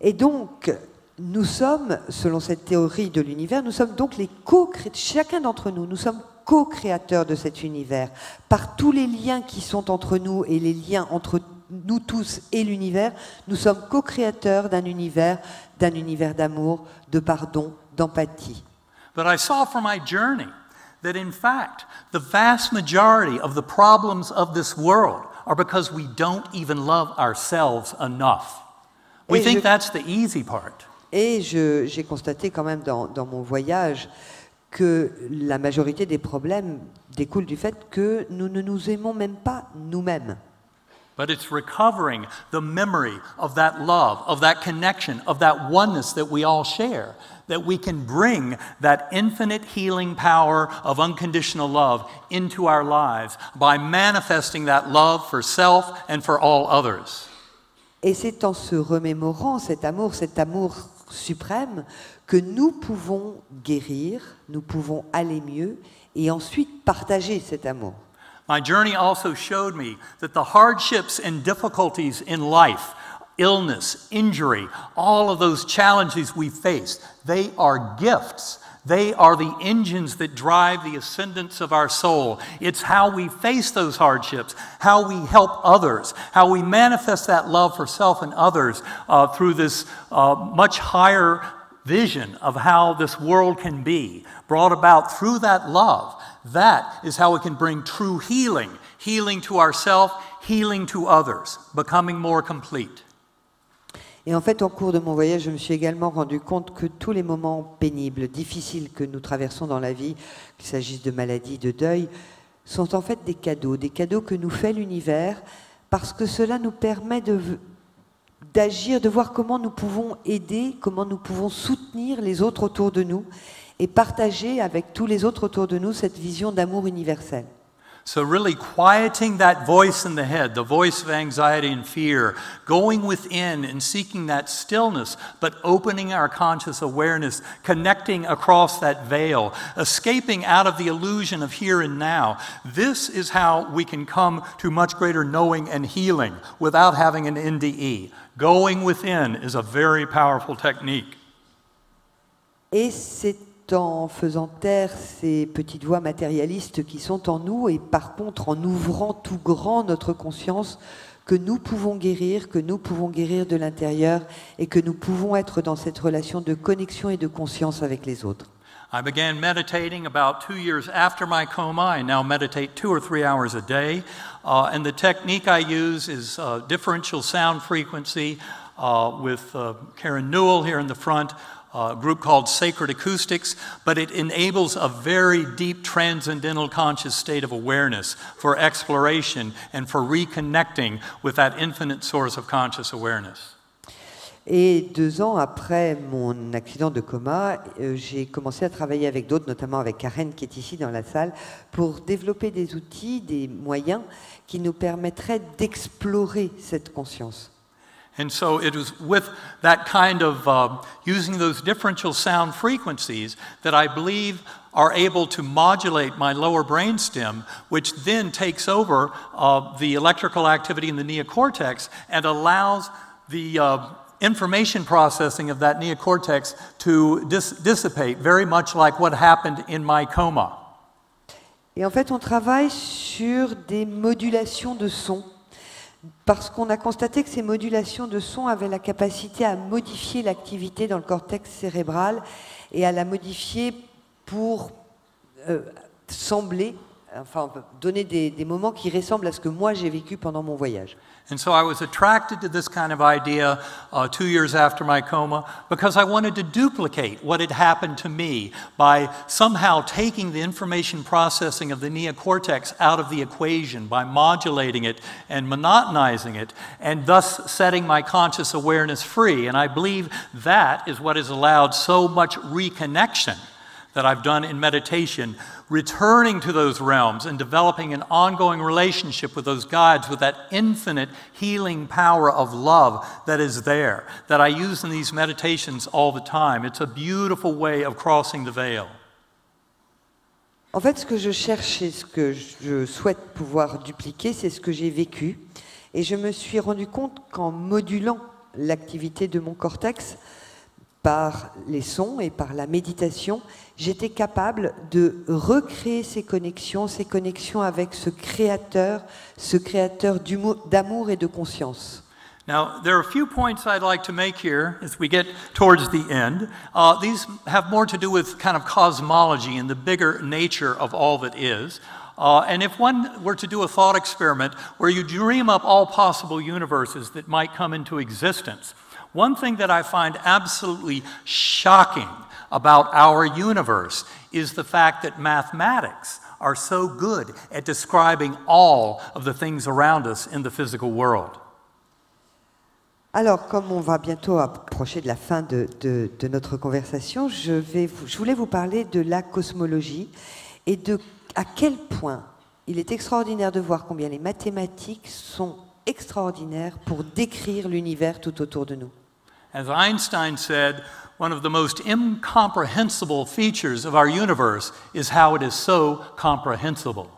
Et donc, nous sommes, selon cette théorie de l'univers, nous sommes donc les co-créateurs, chacun d'entre nous, nous sommes co-créateurs de cet univers. Par tous les liens qui sont entre nous et les liens entre nous tous et l'univers, nous sommes co-créateurs d'un univers, d'un univers d'amour, de pardon, d'empathie. But I saw from my journey that, in fact, the vast majority of the problems of this world are because we don't even love ourselves enough. We Et think je- that's the easy part. Et j'ai constaté quand même dans, dans mon voyage que la majorité des problèmes découlent du fait que nous ne nous aimons même pas nous-mêmes. But it's recovering the memory of that love, of that connection, of that oneness that we all share, that we can bring that infinite healing power of unconditional love into our lives by manifesting that love for self and for all others. Et c'est en se remémorant cet amour, cet amour suprême, que nous pouvons guérir, nous pouvons aller mieux et ensuite partager cet amour. My journey also showed me that the hardships and difficulties in life, illness, injury, all of those challenges we face, they are gifts. They are the engines that drive the ascendance of our soul. It's how we face those hardships, how we help others, how we manifest that love for self and others uh, through this uh, much higher vision of how this world can be, brought about through that love That is how we can bring true healing healing to ourselves, healing to others, becoming more complete. Et en fait, au cours de mon voyage, je me suis également rendu compte que tous les moments pénibles, difficiles que nous traversons dans la vie, qu'il s'agisse de maladie, de deuil, sont en fait des cadeaux, des cadeaux que nous fait l'univers, parce que cela nous permet de, d'agir, de voir comment nous pouvons aider, comment nous pouvons soutenir les autres autour de nous et partager avec tous les autres autour de nous cette vision d'amour universel. So, really quieting that voice in the head, the voice of anxiety and fear, going within and seeking that stillness, but opening our conscious awareness, connecting across that veil, escaping out of the illusion of here and now. This is how we can come to much greater knowing and healing without having an NDE. Going within is a very powerful technique. Et c'est en faisant taire ces petites voix matérialistes qui sont en nous et par contre en ouvrant tout grand notre conscience que nous pouvons guérir, que nous pouvons guérir de l'intérieur et que nous pouvons être dans cette relation de connexion et de conscience avec les autres. I began meditating about two years after my coma. I now meditate two or three hours a day. Uh, and the technique I use is uh, differential sound frequency uh, with uh, Karen Newell here in the front a group called Sacred Acoustics, but it enables a very deep transcendental conscious state of awareness for exploration and for reconnecting with that infinite source of conscious awareness. Et deux ans après mon accident de coma, euh, j'ai commencé à travailler avec d'autres, notamment avec Karen qui est ici dans la salle, pour développer des outils, des moyens qui nous permettraient d'explorer cette conscience. And so it was with that kind of uh, using those differential sound frequencies that I believe are able to modulate my lower brainstem, which then takes over uh, the electrical activity in the neocortex and allows the uh, information processing of that neocortex to dis dissipate, very much like what happened in my coma. Et en fait, on travaille sur des modulations de son parce qu'on a constaté que ces modulations de son avaient la capacité à modifier l'activité dans le cortex cérébral et à la modifier pour euh, sembler, enfin donner des moments qui ressemblent à ce que moi j'ai vécu pendant mon voyage. And so I was attracted to this kind of idea uh, two years after my coma because I wanted to duplicate what had happened to me by somehow taking the information processing of the neocortex out of the equation, by modulating it and monotonizing it, and thus setting my conscious awareness free. And I believe that is what has allowed so much reconnection that I've done in meditation, returning to those realms and developing an ongoing relationship with those guides with that infinite healing power of love that is there, that I use in these meditations all the time. It's a beautiful way of crossing the veil. En fait, ce que je cherche et ce que je souhaite pouvoir dupliquer, c'est ce que j'ai vécu. Et je me suis rendu compte qu'en modulant l'activité de mon cortex, par les sons et par la méditation, j'étais capable de recréer ces connexions, ces connexions avec ce créateur, ce créateur d'amour et de conscience. Now, there are a few points I'd like to make here as we get towards the end. Uh, these have more to do with kind of cosmology and the bigger nature of all that is. Uh, and if one were to do a thought experiment where you dream up all possible universes that might come into existence, one thing that I find absolutely shocking about our universe is the fact that mathematics are so good at describing all of the things around us in the physical world. Alors, comme on va bientôt approcher de la fin de, de, de notre conversation, je, vais, je voulais vous parler de la cosmologie et de à quel point il est extraordinaire de voir combien les mathématiques sont extraordinaires pour décrire l'univers tout autour de nous. As Einstein said, one of the most incomprehensible features of our universe is how it is so comprehensible.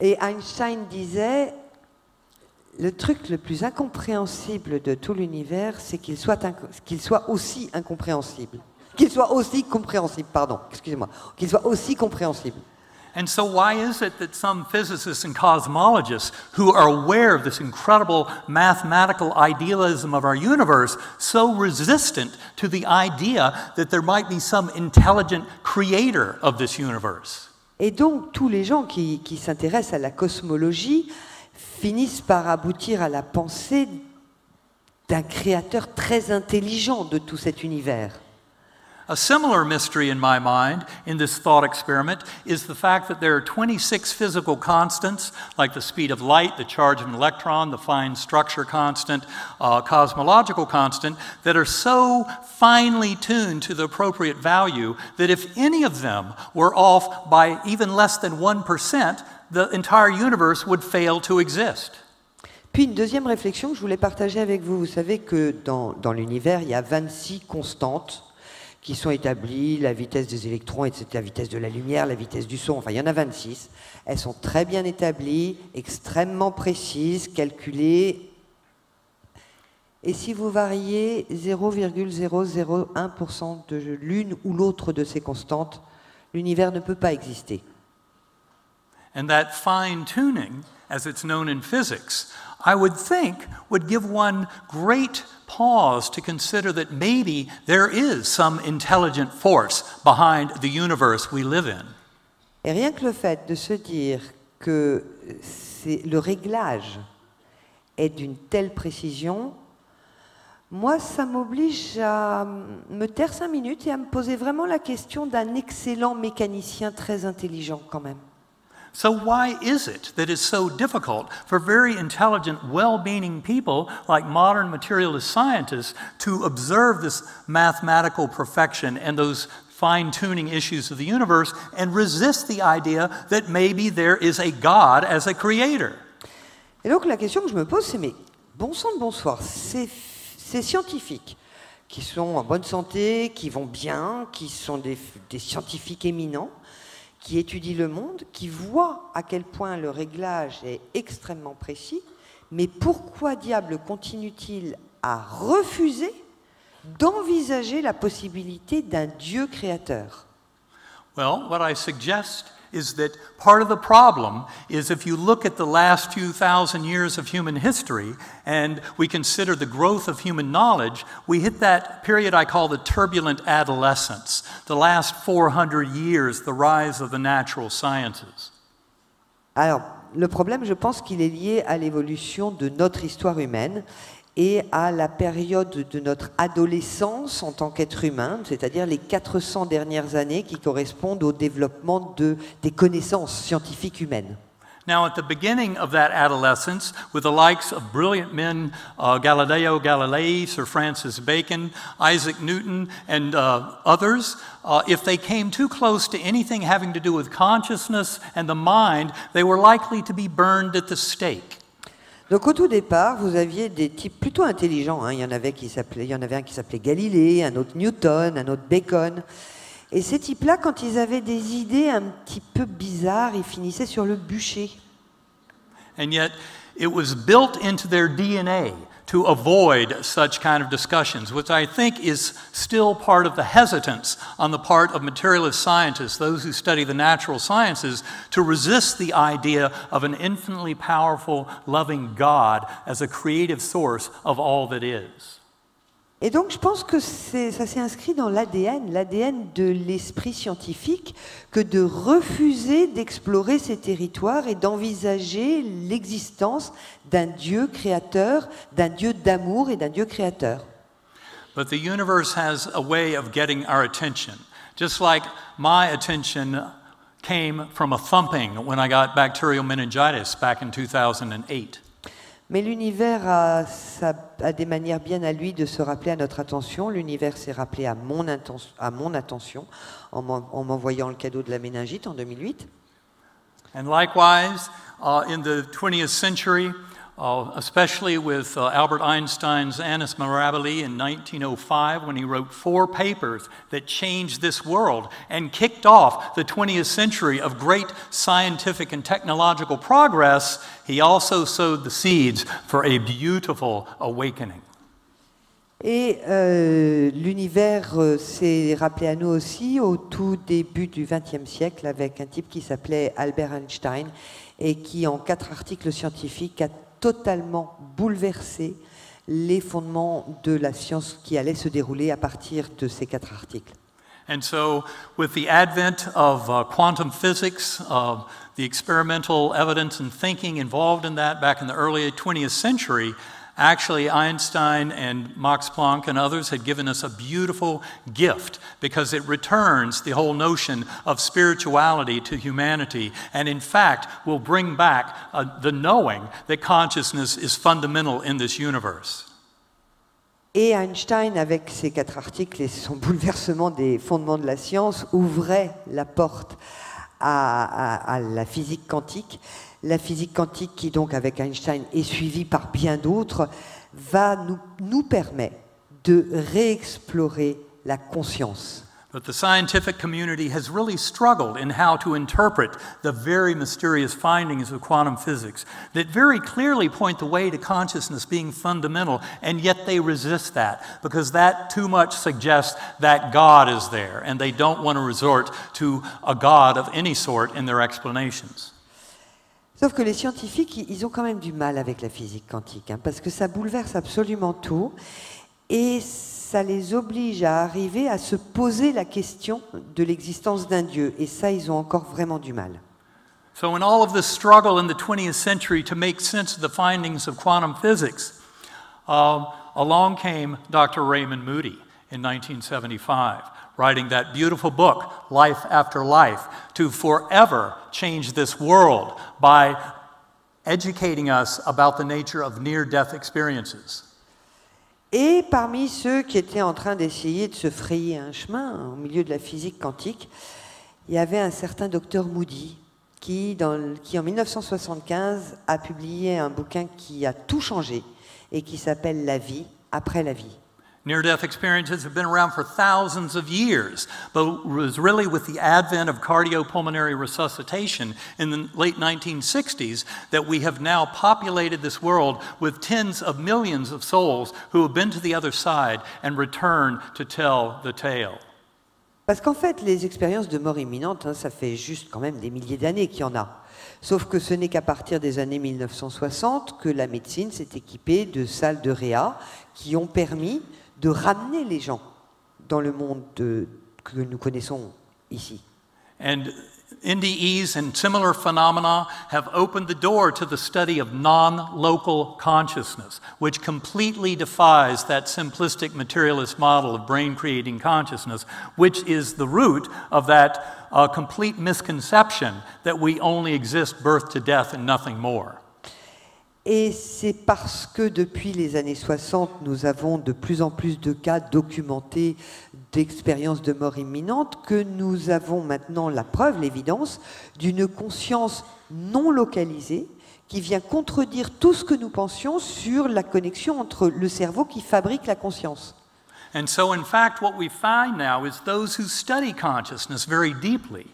Et Einstein disait, le truc le plus incompréhensible de tout l'univers, c'est qu'il soit, qu'il soit aussi incompréhensible. Qu'il soit aussi compréhensible, pardon, excusez-moi, qu'il soit aussi compréhensible. And so, why is it that some physicists and cosmologists who are aware of this incredible mathematical idealism of our universe so resistant to the idea that there might be some intelligent creator of this universe? Et donc, tous les gens qui, qui s'intéressent à la cosmologie finissent par aboutir à la pensée d'un créateur très intelligent de tout cet univers. A similar mystery in my mind in this thought experiment is the fact that there are 26 physical constants, like the speed of light, the charge of an electron, the fine structure constant, uh, cosmological constant, that are so finely tuned to the appropriate value that if any of them were off by even less than 1%, the entire universe would fail to exist. Puis une deuxième réflexion que je voulais partager avec vous. Vous savez que dans, dans l'univers, il y a 26 constantes qui sont établies, la vitesse des électrons, etc., la vitesse de la lumière, la vitesse du son, enfin il y en a 26. Elles sont très bien établies, extrêmement précises, calculées. Et si vous variez 0,001% de l'une ou l'autre de ces constantes, l'univers ne peut pas exister. And that fine tuning, as it's known in physics, I would think would give one great pause to consider that maybe there is some intelligent force behind the universe we live in. Et rien que le fait de se dire que le réglage est d'une telle précision, moi, ça m'oblige à me taire cinq minutes et à me poser vraiment la question d'un excellent mécanicien très intelligent quand même. So, why is it that it's so difficult for very intelligent, well meaning people like modern materialist scientists to observe this mathematical perfection and those fine tuning issues of the universe and resist the idea that maybe there is a God as a creator? Et donc la question que je me pose, c'est mais bon sang de bonsoir, ces, scientifiques qui sont en bonne santé, qui vont bien, qui sont des, des scientifiques éminents, qui étudie le monde, qui voit à quel point le réglage est extrêmement précis, mais pourquoi diable continue-t-il à refuser d'envisager la possibilité d'un Dieu créateur? Well, what I suggest is that part of the problem is if you look at the last few thousand years of human history and we consider the growth of human knowledge, we hit that period I call the turbulent adolescence, the last 400 years, the rise of the natural sciences. Alors, le problème, je pense qu'il est lié à l'évolution de notre histoire humaine et à la période de notre adolescence en tant qu'être humain, c'est-à-dire les 400 dernières années qui correspondent au développement de, des connaissances scientifiques humaines. Now, at the beginning of that adolescence, with the likes of brilliant men, uh, Galileo Galilei, Sir Francis Bacon, Isaac Newton, and uh, others, uh, if they came too close to anything having to do with consciousness and the mind, they were likely to be burned at the stake. Donc au tout départ, vous aviez des types plutôt intelligents. hein. Il, y en avait qui il y en avait un qui s'appelait Galilée, un autre Newton, un autre Bacon. Et ces types-là, quand ils avaient des idées un petit peu bizarres, ils finissaient sur le bûcher. And yet, it was built into their DNA to avoid such kind of discussions, which I think is still part of the hesitance on the part of materialist scientists, those who study the natural sciences, to resist the idea of an infinitely powerful, loving God as a creative source of all that is. Et donc je pense que ça s'est inscrit dans l'ADN, l'ADN de l'esprit scientifique, que de refuser d'explorer ces territoires et d'envisager l'existence d'un Dieu créateur, d'un Dieu d'amour et d'un Dieu créateur. But the universe has a way of getting our attention, just like my attention came from a thumping when I got bacterial meningitis back in 2008. Mais l'univers a, des manières bien à lui de se rappeler à notre attention. L'univers s'est rappelé à mon, attention en m'envoyant le cadeau de la méningite en 2008. And likewise, uh, in the 20th century, uh, especially with uh, Albert Einstein's Annus Mirabilis in 1905, when he wrote four papers that changed this world and kicked off the 20th century of great scientific and technological progress, he also sowed the seeds for a beautiful awakening. Et euh, l'univers euh, s'est rappelé à nous aussi au tout début du XXe siècle avec un type qui s'appelait Albert Einstein et qui, en quatre articles scientifiques, a totalement bouleversé les fondements de la science qui allait se dérouler à partir de ces quatre articles. And so, with the advent of uh, quantum physics, uh, the experimental evidence and thinking involved in that back in the early 20th century, actually Einstein and Max Planck and others had given us a beautiful gift because it returns the whole notion of spirituality to humanity and, in fact, will bring back uh, the knowing that consciousness is fundamental in this universe. Et Einstein, avec ses quatre articles et son bouleversement des fondements de la science, ouvrait la porte à, à- à la physique quantique. La physique quantique, qui donc avec Einstein est suivie par bien d'autres, va nous, nous permettre de réexplorer la conscience. But the scientific community has really struggled in how to interpret the very mysterious findings of quantum physics that very clearly point the way to consciousness being fundamental, and yet they resist that because that too much suggests that God is there, and they don't want to resort to a God of any sort in their explanations. Sauf que les scientifiques, ils- ont quand même du mal avec la physique quantique, hein, parce que ça bouleverse absolument tout, et ça les oblige à arriver à se poser la question de l'existence d'un Dieu, et ça, ils ont encore vraiment du mal. So, in all of this struggle in the 20th century to make sense of the findings of quantum physics, um, along came Dr. Raymond Moody in 1975, writing that beautiful book, Life After Life, to forever change this world by educating us about the nature of near death experiences. Et parmi ceux qui étaient en train d'essayer de se frayer un chemin au milieu de la physique quantique, il y avait un certain docteur Moody qui, en 1975, a publié un bouquin qui a tout changé et qui s'appelle La vie après la vie. Near death experiences have been around for thousands of years, but it was really with the advent of cardiopulmonary resuscitation in the late 1960s that we have now populated this world with tens of millions of souls who have been to the other side and return to tell the tale. Parce qu'en fait, les expériences de mort imminente, hein, ça fait juste quand même des milliers d'années qu'il y en a. Sauf que ce n'est qu'à partir des années 1960 que la médecine s'est équipée de salles de réa qui ont permis de ramener les gens dans le monde de- que nous connaissons ici. And NDEs and similar phenomena have opened the door to the study of non local consciousness, which completely defies that simplistic materialist model of brain creating consciousness, which is the root of that uh, complete misconception that we only exist birth to death and nothing more. Et c'est parce que depuis les années 60, nous avons de plus en plus de cas documentés d'expériences de mort imminente que nous avons maintenant la preuve, l'évidence, d'une conscience non localisée qui vient contredire tout ce que nous pensions sur la connexion entre le cerveau qui fabrique la conscience. And so, in fact, what we find now is those who study consciousness very deeply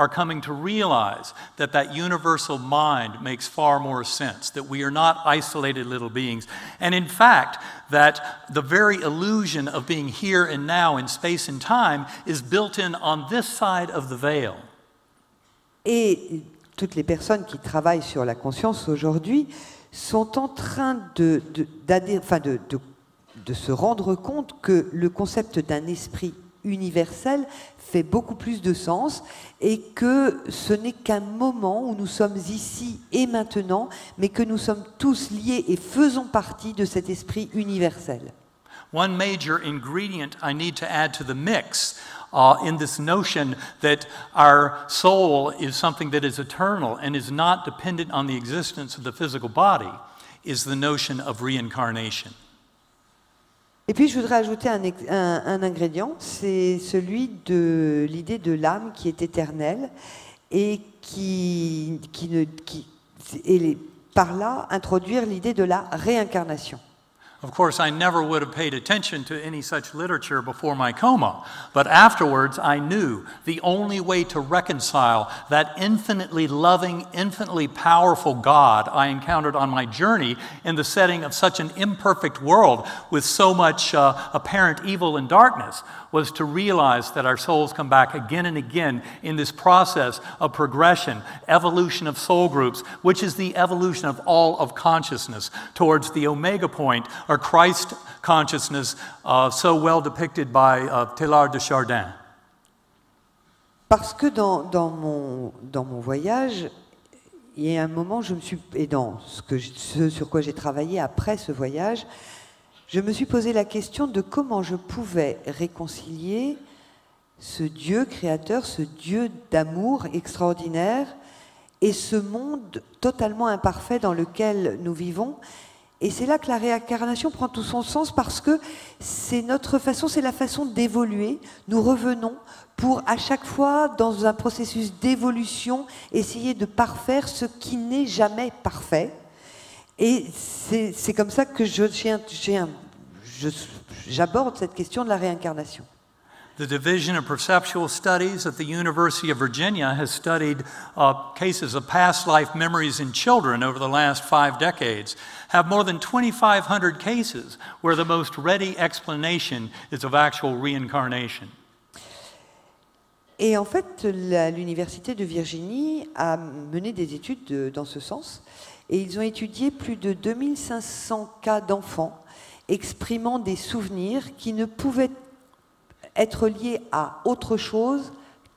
are coming to realize that that universal mind makes far more sense, that we are not isolated little beings, and in fact, that the very illusion of being here and now in space and time is built in on this side of the veil. Et toutes les personnes qui travaillent sur la conscience aujourd'hui sont en train de, de- enfin de- de- de se rendre compte que le concept d'un esprit universel fait beaucoup plus de sens et que ce n'est qu'un moment où nous sommes ici et maintenant, mais que nous sommes tous liés et faisons partie de cet esprit universel. One major ingredient I need to add to the mix uh, in this notion that our soul is something that is eternal and is not dependent on the existence of the physical body is the notion of reincarnation. Et puis je voudrais ajouter un, ingrédient, c'est celui de l'idée de l'âme qui est éternelle et qui, par là introduire l'idée de la réincarnation. Of course, I never would have paid attention to any such literature before my coma, but afterwards I knew the only way to reconcile that infinitely loving, infinitely powerful God I encountered on my journey in the setting of such an imperfect world with so much uh, apparent evil and darkness was to realize that our souls come back again and again in this process of progression, evolution of soul groups, which is the evolution of all of consciousness towards the omega point or Christ consciousness, uh, so well depicted by uh, Teilhard de Chardin. Parce que dans, dans, mon, dans mon voyage, il y a un moment, je me suis, et dans ce, que, ce sur quoi j'ai travaillé après ce voyage, je me suis posé la question de comment je pouvais réconcilier ce Dieu créateur, ce Dieu d'amour extraordinaire et ce monde totalement imparfait dans lequel nous vivons. Et c'est là que la réincarnation prend tout son sens parce que c'est notre façon, c'est la façon d'évoluer. Nous revenons pour à chaque fois, dans un processus d'évolution, essayer de parfaire ce qui n'est jamais parfait. Et c'est comme ça que j'aborde cette question de la réincarnation. The Division of Perceptual Studies at the University of Virginia has studied uh, cases of past life memories in children over the last five decades, have more than 2,500 cases where the most ready explanation is of actual reincarnation. Et en fait, l'Université de Virginie a mené des études de, dans ce sens. Et ils ont étudié plus de 2500 cas d'enfants exprimant des souvenirs qui ne pouvaient être liés à autre chose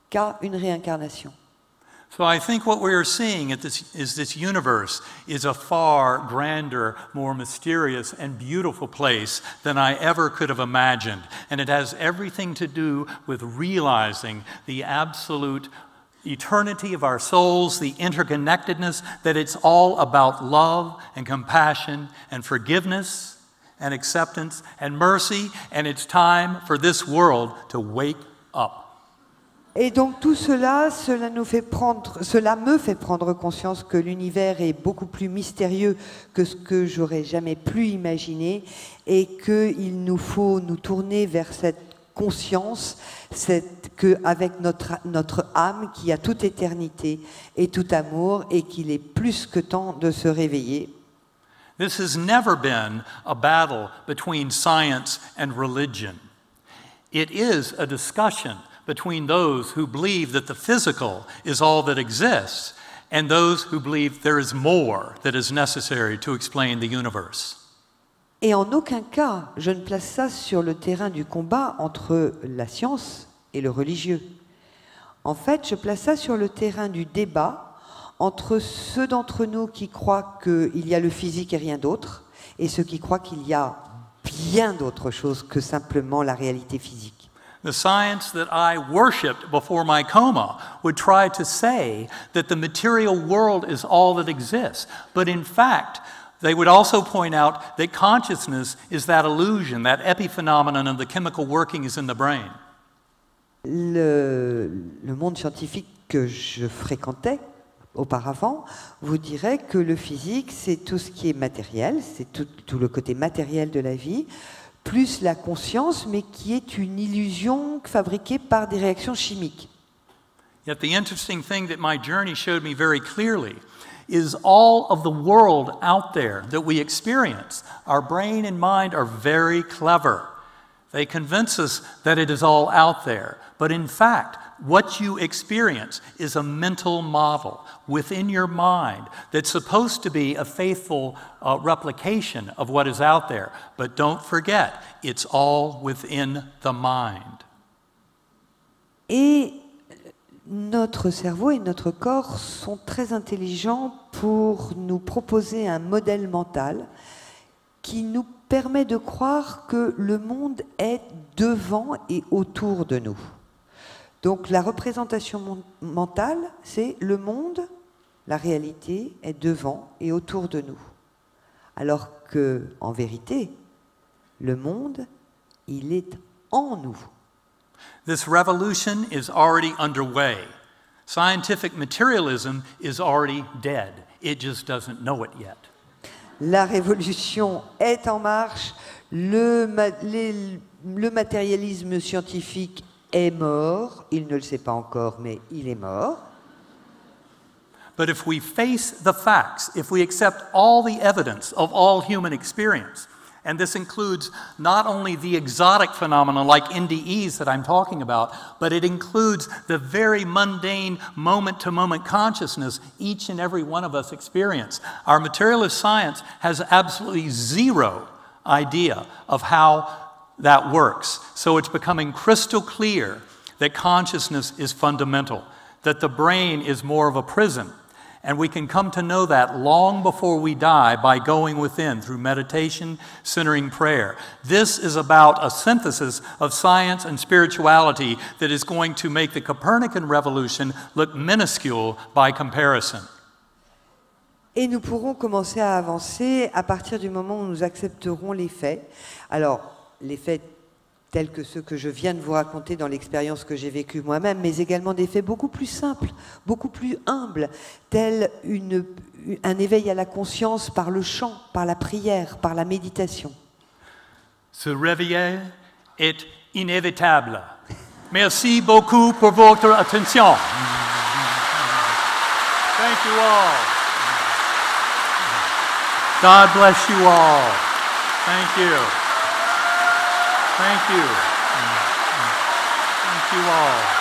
qu'à une réincarnation. So I think what we are seeing this, is this universe is a far grander, more mysterious, and beautiful place than I ever could have imagined. And it has everything to do with realizing the absolute eternity of our souls, the interconnectedness, that it's all about love and compassion and forgiveness and acceptance and mercy, and it's time for this world to wake up. Et donc tout cela, cela, nous fait prendre, cela me fait prendre conscience que l'univers est beaucoup plus mystérieux que ce que j'aurais jamais pu imaginer et qu'il nous faut nous tourner vers cette conscience, cette, que avec notre, notre âme qui a toute éternité et tout amour et qu'il est plus que temps de se réveiller. This has never been a battle between science and religion. It is a discussion between those who believe that the physical is all that exists and those who believe there is more that is necessary to explain the universe. Et en aucun cas, je ne place ça sur le terrain du combat entre la science et le religieux. En fait, je place ça sur le terrain du débat entre ceux d'entre nous qui croient qu'il y a le physique et rien d'autre, et ceux qui croient qu'il y a bien d'autres choses que simplement la réalité physique. The science that I worshiped before my coma would try to say that the material world is all that exists. But in fact, they would also point out that consciousness is that illusion, that epiphenomenon of the chemical workings in the brain. Le, le monde scientifique que je fréquentais auparavant vous dirait que le physique, c'est tout ce qui est matériel, c'est tout, tout le côté matériel de la vie plus la conscience, mais qui est une illusion fabriquée par des réactions chimiques. Yet the interesting thing that my journey showed me very clearly is all of the world out there that we experience. Our brain and mind are very clever. They convince us that it is all out there. But in fact, what you experience is a mental model within your mind that's supposed to be a faithful uh, replication of what is out there. But don't forget, it's all within the mind. Et notre cerveau et notre corps sont très intelligents pour nous proposer un modèle mental qui nous permet de croire que le monde est devant et autour de nous. Donc la représentation mentale, c'est le monde, la réalité est devant et autour de nous. Alors que, en vérité, le monde, il est en nous. This revolution is already underway. Scientific materialism is already dead. It just doesn't know it yet. La révolution est en marche. Le, ma- les- le matérialisme scientifique est mort. Il ne le sait pas encore, mais il est mort. But if we face the facts, if we accept all the evidence of all human experience, and this includes not only the exotic phenomena like NDEs that I'm talking about, but it includes the very mundane moment to moment consciousness each and every one of us experience. Our materialist science has absolutely zero idea of how that works. So it's becoming crystal clear that consciousness is fundamental, that the brain is more of a prison. And we can come to know that long before we die by going within through meditation, centering prayer. This is about a synthesis of science and spirituality that is going to make the Copernican revolution look minuscule by comparison. Et nous pourrons commencer à avancer à partir du moment où nous accepterons les faits. Alors, les faits tels que ceux que je viens de vous raconter dans l'expérience que j'ai vécue moi-même, mais également des faits beaucoup plus simples, beaucoup plus humbles, tels une- un éveil à la conscience par le chant, par la prière, par la méditation. Se réveiller est inévitable. Merci beaucoup pour votre attention. Thank you all. God bless you all. Thank you. Thank you. Thank you all.